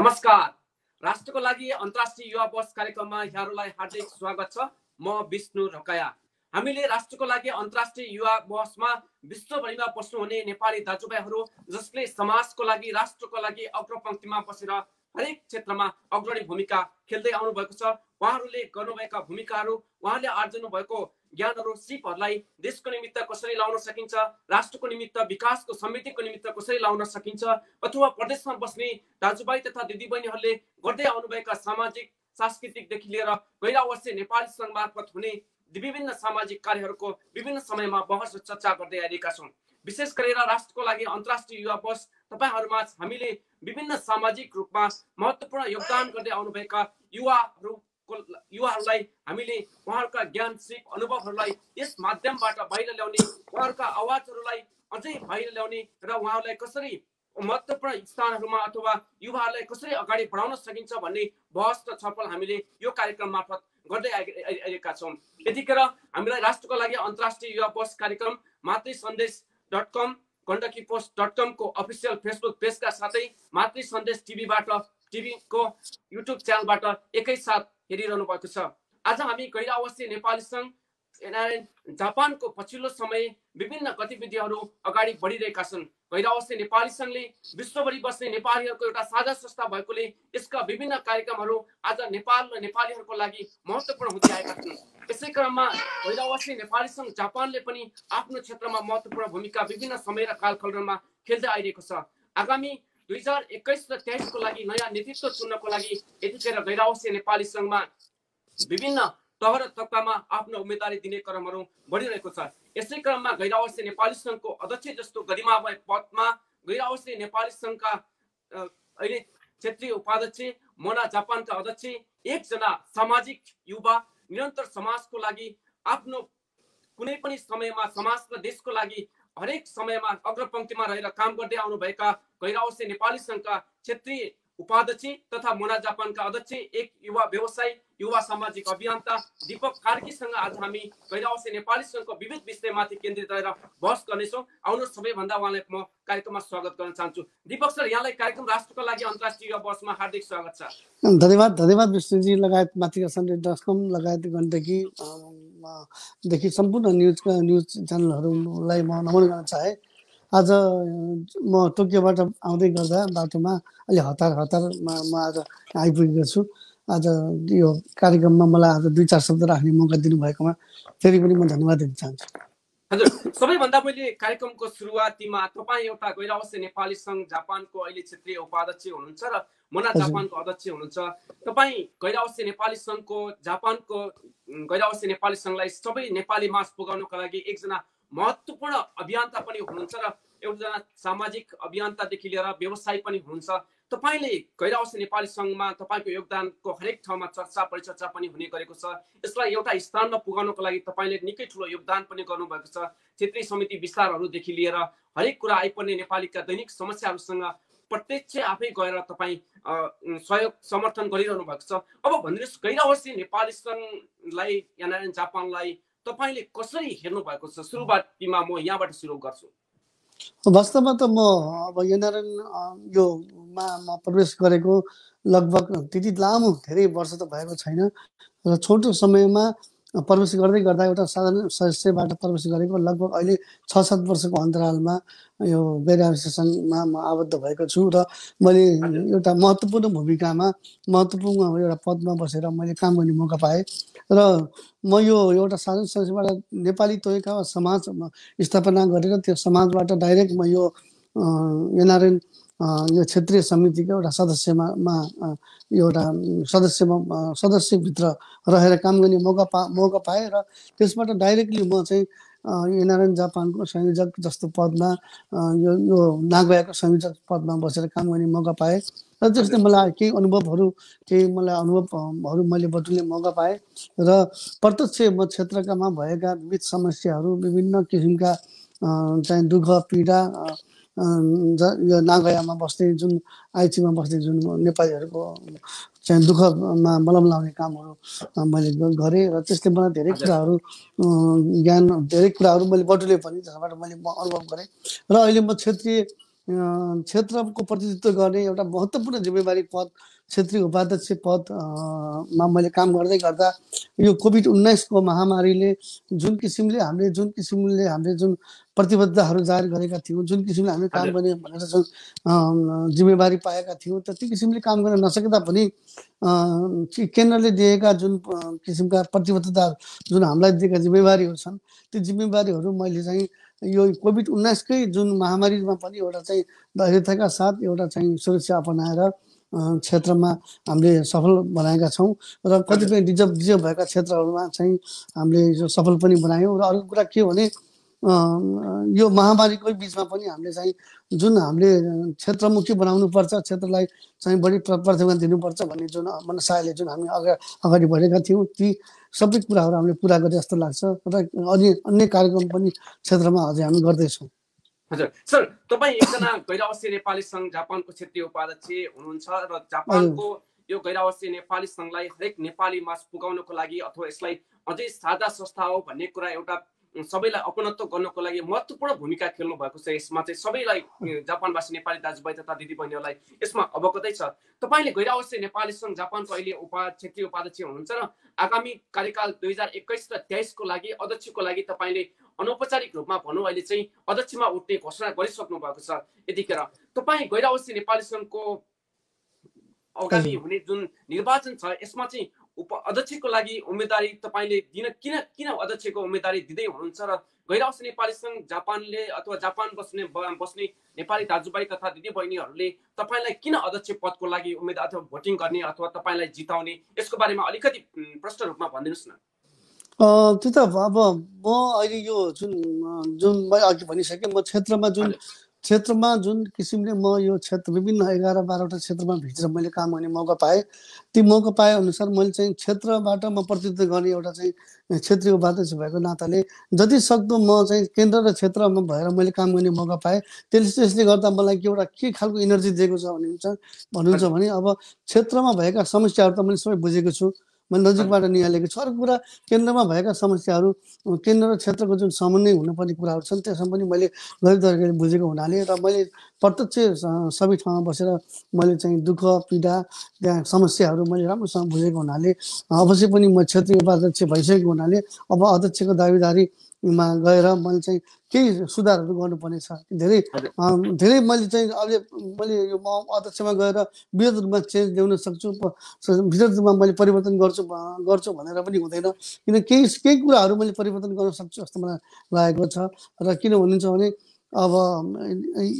नमस्कार। राष्ट्रको लागि अन्तर्राष्ट्रिय युवा वर्ष कार्यक्रममा यहाँहरूलाई हार्दिक स्वागत छ। म विष्णु ढकाया। हामीले राष्ट्रको लागि अन्तर्राष्ट्रिय युवा वर्षमा विश्वभरिमा बस्नुहुने नेपाली दाजुभाइहरू जसले समाजको लागि राष्ट्रको लागि अग्रपङ्क्तिमा बसेर हरेक क्षेत्रमा अग्रणी भूमिका खेल्दै आउनु भएको छ। उहाँहरूले गर्नुभएका भूमिकाहरू उहाँले आर्जनु भएको ज्ञानहरू सिपहरूलाई देशको निमित्त कसरी लाउन सकिन्छ राष्ट्रको निमित्त विकासको समृद्धिको निमित्त कसरी लाउन सकिन्छ अथवा प्रदेशमा बस्ने दाजुभाइ तथा दिदीबहिनीहरूले गर्दै आउनुभएका सामाजिक सांस्कृतिकदेखि लिएर गैरावर्षीय नेपाली सङ्घ मार्फत हुने विभिन्न सामाजिक कार्यहरूको विभिन्न समयमा बहस र चर्चा गर्दै आइरहेका छौँ। विशेष गरेर राष्ट्रको लागि अन्तर्राष्ट्रिय युवा वर्ष तपाईँहरूमा हामीले विभिन्न सामाजिक रूपमा महत्त्वपूर्ण योगदान गर्दै आउनुभएका युवाहरूको युवाहरूलाई हामीले उहाँहरूका ज्ञान सिप अनुभवहरूलाई यस माध्यमबाट बाहिर ल्याउने उहाँहरूका आवाजहरूलाई अझै बाहिर ल्याउने र उहाँहरूलाई कसरी महत्त्वपूर्ण स्थानहरूमा अथवा युवाहरूलाई कसरी अगाडि बढाउन सकिन्छ भन्ने बहस र छलफल हामीले यो कार्यक्रम मार्फत गर्दै आइरहेका छौँ। यतिखेर हामीलाई राष्ट्रको लागि अन्तर्राष्ट्रिय युवा वर्ष कार्यक्रम Matri Sandesh dot com Gandaki post dot कमको official Facebook पेजका साथै मातृ सन्देश टिभीबाट टिभीको युट्युब च्यानलबाट एकैसाथ हेरिरहनु भएको छ। आज हामी गैर आवासीय नेपाली सङ्घ एनआरएन जापानको पछिल्लो समय विभिन्न गतिविधिहरू अगाडि बढिरहेका छन्। गैरावासी नेपाली सङ्घले विश्वभरि बस्ने नेपालीहरूको एउटा साझा संस्था भएकोले यसका विभिन्न कार्यक्रमहरू आज नेपाल र नेपालीहरूको लागि महत्त्वपूर्ण हुँदै आएका छन्। यसै क्रममा गैरावासी नेपाली सङ्घ जापानले पनि आफ्नो क्षेत्रमा महत्त्वपूर्ण भूमिका विभिन्न समय र कालखण्डमा खेल्दै आइरहेको छ। आगामी दुई हजार एक्काइस र तेइसको लागि नयाँ नेतृत्व चुन्नको लागि यतिखेर गैरावासी नेपाली सङ्घमा विभिन्न तह र तक्कामा आफ्नो उम्मेदवारी दिने क्रमहरू बढिरहेको छ। यसै क्रममा गैरावासी नेपाली सङ्घको अध्यक्ष जस्तो गरिमामय पदमा गैरावासी नेपाली सङ्घका अहिले क्षेत्रीय उपाध्यक्ष मोना जापानका अध्यक्ष एकजना सामाजिक युवा निरन्तर समाजको लागि आफ्नो कुनै पनि समयमा समाज र देशको लागि हरेक समयमा अग्रपङ्क्तिमा रहेर काम गर्दै आउनुभएका गैरावासी नेपाली सङ्घका क्षेत्रीय उपाध्यक्ष तथा मोना जापानका अध्यक्ष एक युवा व्यवसायी युवा सामाजिक अभियन्ता दीपक कार्कीसँग आज हामी गैरावासी नेपाली सङ्घको विविध विषयमाथि केन्द्रित रहेर बहस गर्नेछौँ। आउनु सबैभन्दा उहाँलाई म कार्यक्रममा स्वागत गर्न चाहन्छु। दीपक सर यहाँलाई कार्यक्रम राष्ट्रको लागि अन्तर्राष्ट्रिय युवा वर्षमा हार्दिक स्वागत छ। धन्यवाद धन्यवाद विष्णुजी। लगायत माथिका सन्डे डट कम लगायत गण्डकी देखि सम्पूर्ण न्युज न्युज च्यानलहरूलाई म नमन गर्न चाहे। आज म टोकियोबाट आउँदै गर्दा बाटोमा अलि हतार हतारमा म आज आइपुगेको छु। आज यो कार्यक्रममा मलाई आज दुई चार शब्द राख्ने मौका दिनुभएकोमा फेरि पनि म धन्यवाद दिन चाहन्छु। हजुर सबैभन्दा मैले कार्यक्रमको सुरुवातीमा तपाईँ एउटा गैरावासी नेपाली सङ्घ जापानको अहिले क्षेत्रीय उपाध्यक्ष हुनुहुन्छ र मोना जापानको अध्यक्ष हुनुहुन्छ। तपाईँ गैरावासी नेपाली सङ्घको जापानको गैरावासी नेपाली सङ्घलाई सबै नेपाली मास पुगाउनको लागि एकजना महत्त्वपूर्ण अभियन्ता पनि हुनुहुन्छ र एउटा सामाजिक अभियन्तादेखि लिएर व्यवसाय पनि हुनुहुन्छ तपाईँले गैरावासी नेपाली सङ्घमा तपाईँको योगदानको हरेक ठाउँमा चर्चा परिचर्चा पनि हुने गरेको छ। यसलाई एउटा स्थानमा पुगाउनको लागि तपाईँले निकै ठुलो योगदान पनि गर्नुभएको छ। क्षेत्रीय समिति विस्तारहरूदेखि लिएर हरेक कुरा आइपर्ने नेपालीका दैनिक समस्याहरूसँग प्रत्यक्ष आफै गएर तपाईँ सहयोग समर्थन गरिरहनु भएको छ। अब भनिदिनुहोस् गैरावासी नेपाली सङ्घलाई एनआरएन जापानलाई तपाईँले कसरी हेर्नु भएको छ? सुरुवातीमा म यहाँबाट सुरु गर्छु। वास्तवमा त म अब एनआरएन योमा म प्रवेश गरेको लगभग त्यति लामो धेरै वर्ष त भएको छैन र छोटो समयमा प्रवेश गर्दै गर्दा एउटा साधारण सदस्यबाट प्रवेश गरेको लगभग अहिले छ सात वर्षको अन्तरालमा यो बेरासङ्घमा म आबद्ध भएको छु र मैले एउटा महत्त्वपूर्ण भूमिकामा महत्त्वपूर्ण एउटा पदमा बसेर मैले काम गर्ने मौका पाएँ। र म यो एउटा साधारण सदस्यबाट नेपाली तोयका समाज स्थापना गरेर त्यो समाजबाट डाइरेक्ट म यो एनआरएन यो क्षेत्रीय समितिको एउटा सदस्यमा एउटा सदस्यमा सदस्यभित्र रहेर काम गर्ने मौका पा मौका पाएँ र त्यसबाट डाइरेक्टली म चाहिँ एनआरएन जापानको संयोजक जस्तो पदमा यो यो संयोजक पदमा बसेर काम गर्ने मौका पाएँ। र त्यस्तै मलाई केही अनुभवहरू केही मलाई अनुभवहरू मैले बटुल्ने मौका पाएँ र प्रत्यक्ष म क्षेत्रकामा भएका विविध समस्याहरू विभिन्न किसिमका चाहिँ दुःख पीडा यो नागयामा बस्ने जुन आइचीमा बस्ने जुन नेपालीहरूको चाहिँ दुःखमा मलम लाउने कामहरू मैले गरेँ र त्यसले मलाई धेरै कुराहरू ज्ञान धेरै कुराहरू मैले बटुले पनि जसबाट मैले अनुभव गरेँ र अहिले म क्षेत्रीय क्षेत्रको प्रतिनिधित्व गर्ने एउटा महत्त्वपूर्ण जिम्मेवारी पद क्षेत्रीय उपाध्यक्ष पदमा मैले काम गर्दै गर्दा यो कोभिड उन्नाइसको महामारीले जुन किसिमले हामीले जुन किसिमले हामीले जुन प्रतिबद्धताहरू जाहेर गरेका थियौँ जुन किसिमले हामीले काम। गर्ने भनेर जुन जिम्मेवारी पाएका थियौँ त ती किसिमले काम गर्न नसक्दा पनि केन्द्रले दिएका जुन किसिमका प्रतिबद्धता जुन हामीलाई दिएका जिम्मेवारीहरू छन् ती जिम्मेवारीहरू मैले चाहिँ यो कोभिड उन्नाइसकै जुन महामारीमा पनि एउटा चाहिँ धैर्यताका साथ एउटा चाहिँ सुरक्षा अपनाएर क्षेत्रमा हामीले सफल बनाएका छौँ र कतिपय डिजर्भ डिजर्भ भएका क्षेत्रहरूमा चाहिँ हामीले सफल पनि बनायौँ र अर्को कुरा के भने यो महामारीकै बिचमा पनि हामीले चाहिँ जुन हामीले क्षेत्रमुखी बनाउनुपर्छ क्षेत्रलाई चाहिँ बढी प्र- प्राथमिकता दिनुपर्छ भन्ने जुन मनसायले जुन हामी अगा अगाडि बढेका थियौँ ती सबै कुराहरू हामीले पुरा गरे जस्तो लाग्छ र अन्य अन्य कार्यक्रम पनि क्षेत्रमा अझै हामी गर्दैछौँ। हजुर। सर तपाईँ एकजना गैर आवासीय नेपाली सङ्घ जापानको क्षेत्रीय उपाध्यक्ष हुनुहुन्छ र जापानको यो गैर आवासीय नेपाली सङ्घलाई हरेक नेपाली माझ पुगाउनको लागि अथवा यसलाई अझै साझा संस्था हो भन्ने कुरा एउटा सबैलाई अपनत्व गर्नको लागि महत्त्वपूर्ण भूमिका खेल्नु भएको छ। यसमा चाहिँ सबैलाई जापानवासी नेपाली दाजुभाइ तथा दिदीबहिनीहरूलाई यसमा अवगतै छ। तपाईँले गैर आवासीय नेपाली सङ्घ जापानको अहिले उपा क्षेत्रीय उपाध्यक्ष हुनुहुन्छ र आगामी कार्यकाल दुई हजार एक्काइस र तेइसको लागि अध्यक्षको लागि तपाईँले अनौपचारिक रूपमा भनौँ अहिले चाहिँ अध्यक्षमा उठ्ने घोषणा गरिसक्नु भएको छ यतिखेर। तपाईँ गैर आवासीय नेपाली सङ्घको आगामी हुने जुन निर्वाचन छ यसमा चाहिँ उप अध्यक्षको लागि उम्मेदवारी तपाईँले दिन किन किन अध्यक्षको उम्मेदवारी दिँदै हुनुहुन्छ र आवासीय नेपाली सङ्घ जापानले अथवा जापान बस्ने बस्ने नेपाली दाजुभाइ तथा दिदीबहिनीहरूले तपाईँलाई किन अध्यक्ष पदको लागि उम्मेदवार अथवा भोटिङ गर्ने अथवा तपाईँलाई जिताउने यसको बारेमा अलिकति प्रष्ट रूपमा भनिदिनुहोस् न। त्यो त अब म अहिले यो जुन जुन मैले अघि भनिसकेँ म क्षेत्रमा जुन क्षेत्रमा जुन किसिमले म यो क्षेत्र विभिन्न एघार बाह्रवटा क्षेत्रमा भित्र मैले काम गर्ने मौका पाएँ ती मौका पाए अनुसार मैले चाहिँ क्षेत्रबाट म प्रतिनिधित्व गर्ने एउटा चाहिँ क्षेत्रीय उपाध्यक्ष भएको नाताले जति सक्दो म चाहिँ केन्द्र र क्षेत्रमा भएर मैले काम गर्ने मौका पाएँ त्यसले त्यसले गर्दा मलाई के एउटा के खालको इनर्जी दिएको छ भन्नुहुन्छ भन्नुहुन्छ भने अब क्षेत्रमा भएका समस्याहरू त मैले सबै बुझेको छु। मैले नजिकबाट निहालेको छु। अर्को कुरा केन्द्रमा भएका समस्याहरू केन्द्र र क्षेत्रको जुन समन्वय हुनुपर्ने कुराहरू छन् त्यसमा पनि मैले गरीब तरिकाले बुझेको हुनाले र मैले प्रत्यक्ष सबै ठाउँमा बसेर मैले चाहिँ दुःख पीडा त्यहाँ समस्याहरू मैले राम्रोसँग बुझेको हुनाले अवश्य पनि म क्षेत्रीय उपाध्यक्ष भइसकेको हुनाले अब अध्यक्षको दावेदारीमा गएर मैले चाहिँ केही सुधारहरू गर्नुपर्ने छ धेरै धेरै मैले चाहिँ अहिले मैले यो म अध्यक्षमा गएर विरोध रूपमा चेन्ज ल्याउन सक्छु विरोध रूपमा मैले परिवर्तन गर्छु गर्छु भनेर पनि हुँदैन। किन केही केही कुराहरू मैले परिवर्तन गर्न सक्छु जस्तो मलाई लागेको छ र किन भन्नुहुन्छ भने अब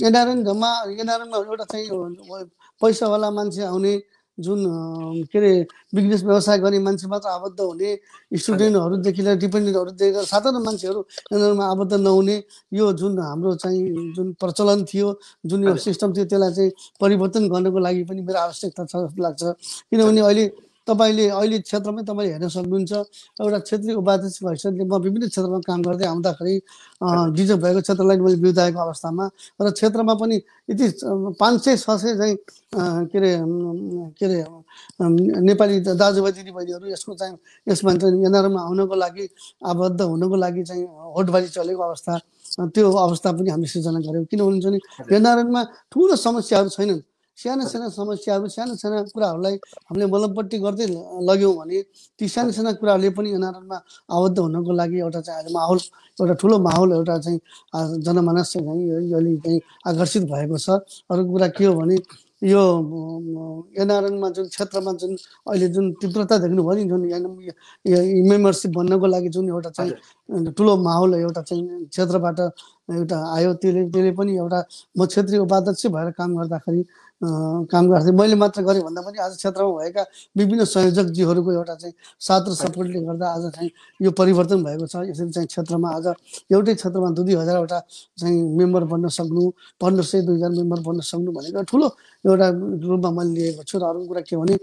एनआरएन जम्मा एनआरएनमा एउटा चाहिँ पैसावाला मान्छे आउने जुन के अरे बिजनेस व्यवसाय गर्ने मान्छे मात्र आबद्ध हुने स्टुडेन्टहरूदेखि लिएर डिपेन्डेन्टहरूदेखि लिएर साधारण मान्छेहरू एनआरएनमा आबद्ध नहुने यो जुन हाम्रो चाहिँ जुन प्रचलन थियो जुन यो। सिस्टम थियो त्यसलाई चाहिँ परिवर्तन गर्नको लागि पनि मेरो आवश्यकता छ जस्तो लाग्छ। किनभने अहिले तपाईँले अहिले क्षेत्रमै तपाईँले हेर्न सक्नुहुन्छ एउटा क्षेत्रीय उपाध्यक्ष भइसकेले म विभिन्न क्षेत्रमा काम गर्दै आउँदाखेरि डिजर्भ भएको क्षेत्रलाई मैले बिउताएको अवस्थामा र क्षेत्रमा पनि यति पाँच सय छ सय चाहिँ के अरे के अरे नेपाली दाजुभाइ दिदीबहिनीहरू यसको चाहिँ यसमा चाहिँ एनआरएममा आउनको लागि आबद्ध हुनको लागि चाहिँ होटबाजी चलेको अवस्था त्यो अवस्था पनि हामीले सिर्जना गऱ्यौँ किन भन्नुहुन्छ भने। एनआरएममा ठुलो समस्याहरू छैनन् साना साना समस्याहरू साना साना कुराहरूलाई हामीले मलमपट्टि गर्दै लग्यौँ भने ती साना साना कुराहरूले पनि एनआरएनमा आबद्ध हुनको लागि एउटा चाहिँ माहौल एउटा ठुलो माहौल एउटा चाहिँ जनमानस चाहिँ अहिले चाहिँ आकर्षित भएको छ। अरू कुरा के हो भने यो एनआरएनमा जुन क्षेत्रमा जुन अहिले जुन तीव्रता देख्नुभयो नि जुन मेम्बरसिप बन्नको लागि जुन एउटा चाहिँ ठुलो माहौल एउटा चाहिँ क्षेत्रबाट एउटा आयो त्यसले त्यसले पनि एउटा म क्षेत्रीय उपाध्यक्ष भएर काम गर्दाखेरि काम गर्दै मैले मात्र गरेँ भन्दा पनि आज क्षेत्रमा भएका विभिन्न संयोजकजीहरूको एउटा चाहिँ साथ र सपोर्टले गर्दा आज चाहिँ यो परिवर्तन भएको छ। यसरी चाहिँ क्षेत्रमा आज एउटै क्षेत्रमा दुई दुई हजारवटा चाहिँ मेम्बर बन्न सक्नु पन्ध्र सय दुई हजार मेम्बर बन्न सक्नु भनेको ठुलो एउटा रूपमा मैले लिएको छु। र अर्को कुरा के भने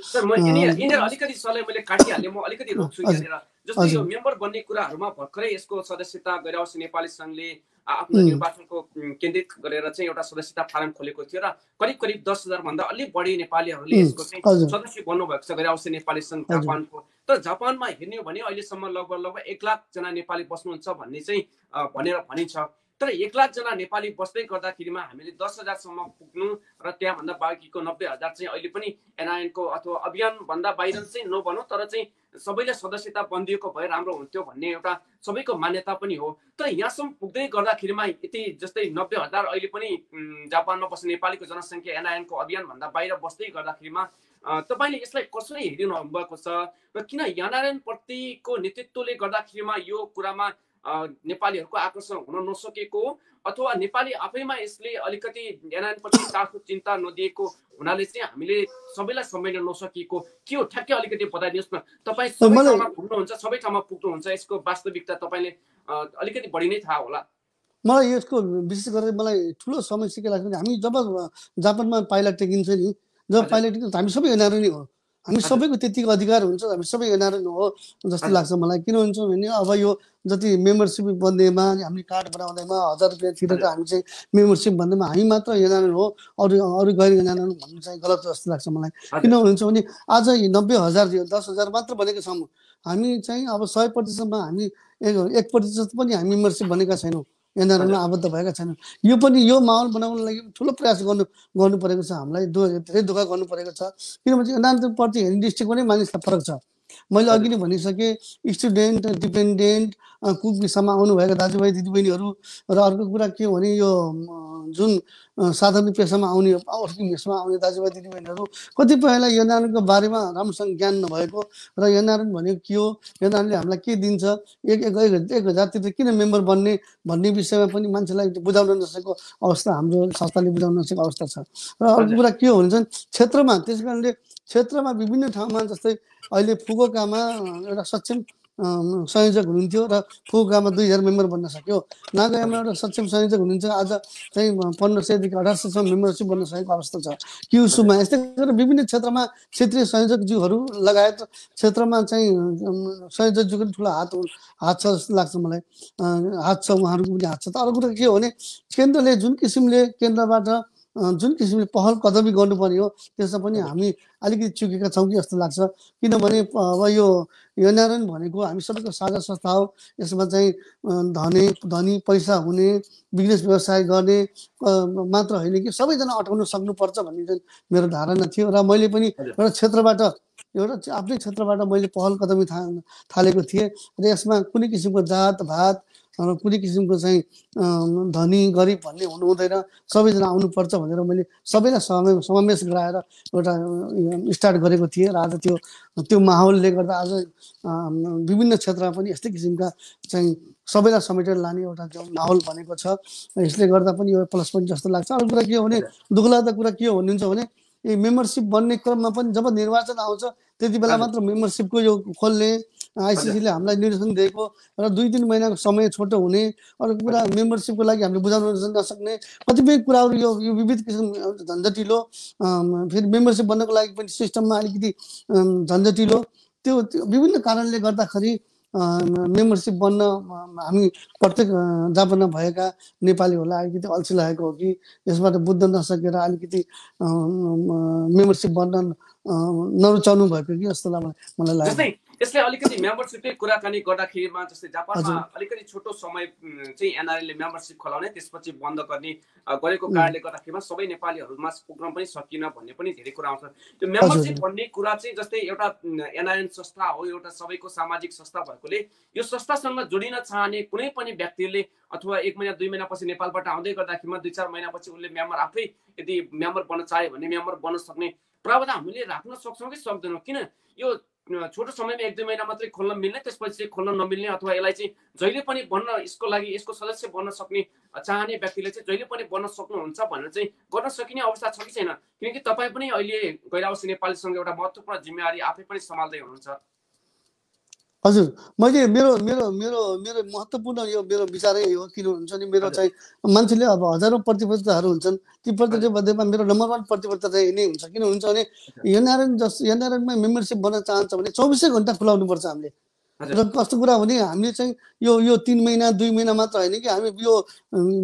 जस्तै यो। मेम्बर बन्ने कुराहरूमा भर्खरै यसको सदस्यता गैर आवासीय नेपाली सङ्घले आफ्नो. निर्वाचनको केन्द्रित गरेर चाहिँ एउटा सदस्यता फारम खोलेको थियो र करिब करिब दस हजार भन्दा अलिक बढी नेपालीहरूले यसको चाहिँ सदस्य बन्नु भएको छ गैर आवासीय नेपाली सङ्घ। जापानको तर जापानमा हेर्ने हो भने अहिलेसम्म लगभग लगभग एक लाखजना नेपाली बस्नुहुन्छ भन्ने चाहिँ भनेर भनिन्छ तर एक लाखजना नेपाली बस्दै गर्दाखेरिमा हामीले दस हजारसम्म पुग्नु र त्यहाँभन्दा बाँकीको नब्बे हजार चाहिँ अहिले पनि एनआइएनको अथवा अभियानभन्दा बाहिर चाहिँ नभनौँ तर चाहिँ सबैले सदस्यता बन्दिएको भए राम्रो हुन्थ्यो भन्ने एउटा सबैको मान्यता पनि हो। तर यहाँसम्म पुग्दै गर्दाखेरिमा यति जस्तै नब्बे हजार अहिले पनि जापानमा बस्ने नेपालीको जनसङ्ख्या एनआइएनको अभियानभन्दा बाहिर बस्दै गर्दाखेरिमा तपाईँले यसलाई कसरी हेरिनु भएको छ? र किन प्रतिको नेतृत्वले गर्दाखेरिमा यो कुरामा नेपालीहरूको आकर्षण हुन नसकेको अथवा नेपाली आफैमा यसले अलिकति एनआइएनप्रति चाखो चिन्ता नदिएको हुनाले चाहिँ हामीले सबैलाई सम्झिन नसकेको। के हो? ठ्याक्कै अलिकति बताइदिनुहोस् न। तपाईँ सबै ठाउँमा पुग्नुहुन्छ सबै ठाउँमा पुग्नुहुन्छ यसको वास्तविकता तपाईँले अलिकति बढी नै थाहा होला। मलाई यसको विशेष गरेर मलाई ठुलो समस्या के लाग्छ हामी जब जापानमा पाइलट टेकिन्छ नि जब पाइलट टेकिन्छ हामी सबै एनआरएन नै हो। हामी सबैको त्यतिको अधिकार हुन्छ हामी सबै एनआरएन हो जस्तो लाग्छ मलाई। किन हुन्छ भने अब यो जति मेम्बरसिप बन्नेमा हामी कार्ड बनाउँदैमा हजार रुपियाँ तिरेर हामी चाहिँ मेम्बरसिप भन्दैमा हामी मात्र एनआरएन हो अरू अरू गैर एनआरएन भन्नु चाहिँ गलत जस्तो लाग्छ मलाई। किन हुन्छ भने आज नब्बे हजार दस हजार मात्र भनेको छौँ। हामी चाहिँ अब सय प्रतिशतमा हामी एक प्रतिशत पनि हामी मेम्बरसिप भनेका छैनौँ। एनआरएनमा आबद्ध भएका छैनन्। यो पनि यो माहौल बनाउनको लागि ठुलो प्रयास गर्नु गर्नु परेको छ हामीलाई। दु धेरै दुःख गर्नु परेको छ। किनभने एनआरएनप्रति हेर्ने दृष्टिकोणै मानिसलाई फरक छ। मैले अघि नै भनिसकेँ स्टुडेन्ट डिपेन्डेन्ट कुक विषयमा आउनुभएका दाजुभाइ दिदीबहिनीहरू र अर्को कुरा के हो भने यो जुन साधारण पेसामा आउने अर्किङ यसमा आउने दाजुभाइ दिदीबहिनीहरू कतिपयलाई यो नारायणको बारेमा राम्रोसँग ज्ञान नभएको र यो नारायण भनेको के हो? यो नारायणले हामीलाई के दिन्छ? एक एक एक हजारतिर किन मेम्बर बन्ने भन्ने विषयमा पनि मान्छेलाई बुझाउन नसकेको अवस्था हाम्रो संस्थाले बुझाउन नसकेको अवस्था छ। र अर्को कुरा के हो भने चाहिँ क्षेत्रमा त्यस कारणले क्षेत्रमा विभिन्न ठाउँमा जस्तै अहिले फुगोकामा एउटा सक्षम संयोजक हुनुहुन्थ्यो र फुगामा दुई हजार मेम्बर बन्न सक्यो। नागायामा एउटा सक्षम संयोजक हुनुहुन्छ। आज चाहिँ पन्ध्र सयदेखि अठार सयसम्म मेम्बरसिप बन्न सकेको अवस्था छ। क्युसुमा यस्तै गरेर विभिन्न क्षेत्रमा क्षेत्रीय संयोजकज्यूहरू लगायत क्षेत्रमा चाहिँ संयोजकज्यूको ठुलो हात हात छ जस्तो लाग्छ मलाई। हात छ उहाँहरूको पनि हात छ। त अर्को कुरा के हो भने केन्द्रले जुन किसिमले केन्द्रबाट जुन किसिमले पहल कदमी गर्नुपर्ने हो त्यसमा पनि हामी अलिकति चुकेका छौँ कि जस्तो लाग्छ। किनभने अब यो एनआरएन भनेको हामी सबैको साझा संस्था हो। यसमा चाहिँ धनी धनी पैसा हुने बिजनेस व्यवसाय गर्ने मात्र होइन कि सबैजना अटाउन सक्नुपर्छ भन्ने चाहिँ मेरो धारणा थियो र मैले पनि एउटा क्षेत्रबाट एउटा आफ्नै क्षेत्रबाट मैले पहल कदमी थालेको थिएँ। र यसमा कुनै किसिमको जात भात कुनै किसिमको चाहिँ धनी गरिब भन्ने हुनु हुँदैन सबैजना आउनुपर्छ भनेर मैले सबैलाई समावेश गराएर एउटा स्टार्ट गरेको थिएँ र आज त्यो त्यो माहौलले गर्दा आज विभिन्न क्षेत्रमा पनि यस्तै किसिमका चाहिँ सबैलाई समेटेर लाने एउटा जो माहौल बनेको छ यसले गर्दा पनि यो प्लस पोइन्ट जस्तो लाग्छ। अर्को कुरा के हो भने दुःखलाग्दो कुरा के हो भन्नुहुन्छ भने यो मेम्बरसिप बन्ने क्रममा पनि जब निर्वाचन आउँछ त्यति बेला मात्र मेम्बरसिपको यो खोल्ने आइसिसीले हामीलाई निर्देशन दिएको र दुई तिन महिनाको समय छोटो हुने अर्को कुरा मेम्बरसिपको लागि हामीले बुझाउन नसक्ने कतिपय कुराहरू यो यो विविध किसिम झन्झटिलो फेरि मेम्बरसिप बन्नको लागि पनि सिस्टममा अलिकति झन्झटिलो त्यो विभिन्न कारणले गर्दाखेरि मेम्बरसिप बन्न हामी प्रत्येक जापानमा भएका नेपालीहरूलाई अलिकति अल्छी लागेको हो कि यसबाट बुझ्न नसकेर अलिकति मेम्बरसिप बन्न नरुचाउनु भएको कि जस्तो मलाई लाग्छ यसले अलिकति मेम्बरसिपकै कुराकानी गर्दाखेरिमा जस्तै जापानमा अलिकति छोटो समय चाहिँ एनआरएलले मेम्बरसिप खोलाउने त्यसपछि बन्द गर्ने गरेको कारणले गर्दाखेरिमा सबै नेपालीहरूमा पुग्न पनि सकिन भन्ने पनि धेरै कुरा आउँछ। त्यो मेम्बरसिप भन्ने कुरा चाहिँ जस्तै एउटा एनआरएन संस्था हो एउटा सबैको सामाजिक संस्था भएकोले यो संस्थासँग जोडिन चाहने कुनै पनि व्यक्तिले अथवा एक महिना दुई महिनापछि नेपालबाट आउँदै गर्दाखेरिमा दुई चार महिनापछि उसले मेम्बर आफै यदि मेम्बर बन्न चाह्यो भने मेम्बर बन्न सक्ने प्रावधान हामीले राख्न सक्छौँ कि सक्दैनौँ? किन? यो छोटो समयमा एक दुई महिना मात्रै खोल्न मिल्ने त्यसपछि चाहिँ खोल्न नमिल्ने अथवा यसलाई चाहिँ जहिले पनि बन्न यसको लागि यसको सदस्य बन्न सक्ने चाहने व्यक्तिले चाहिँ जहिले पनि बन्न सक्नुहुन्छ भनेर चाहिँ गर्न सकिने अवस्था छ कि छैन? किनकि तपाईँ पनि अहिले गैरावासी नेपालीसँग एउटा महत्त्वपूर्ण जिम्मेवारी आफै पनि सम्हाल्दै हुनुहुन्छ। हजुर मैले मेरो मेरो मेरो मेरो महत्त्वपूर्ण यो मेरो विचारै हो किन हुन्छ नि मेरो चाहिँ मान्छेले अब हजारौँ प्रतिबद्धताहरू हुन्छन् ती प्रतिबद्धमा मेरो नम्बर वान प्रतिबद्धता चाहिँ नै हुन्छ। किन हुन्छ भने एनआरएन जस एनआरएनमा मेम्बरसिप बन्न चाहन्छ भने चौबिसै घन्टा खुलाउनु पर्छ हामीले। र कस्तो कुरा हो भने हामीले चाहिँ यो यो तिन महिना दुई महिना मात्र होइन कि हामी यो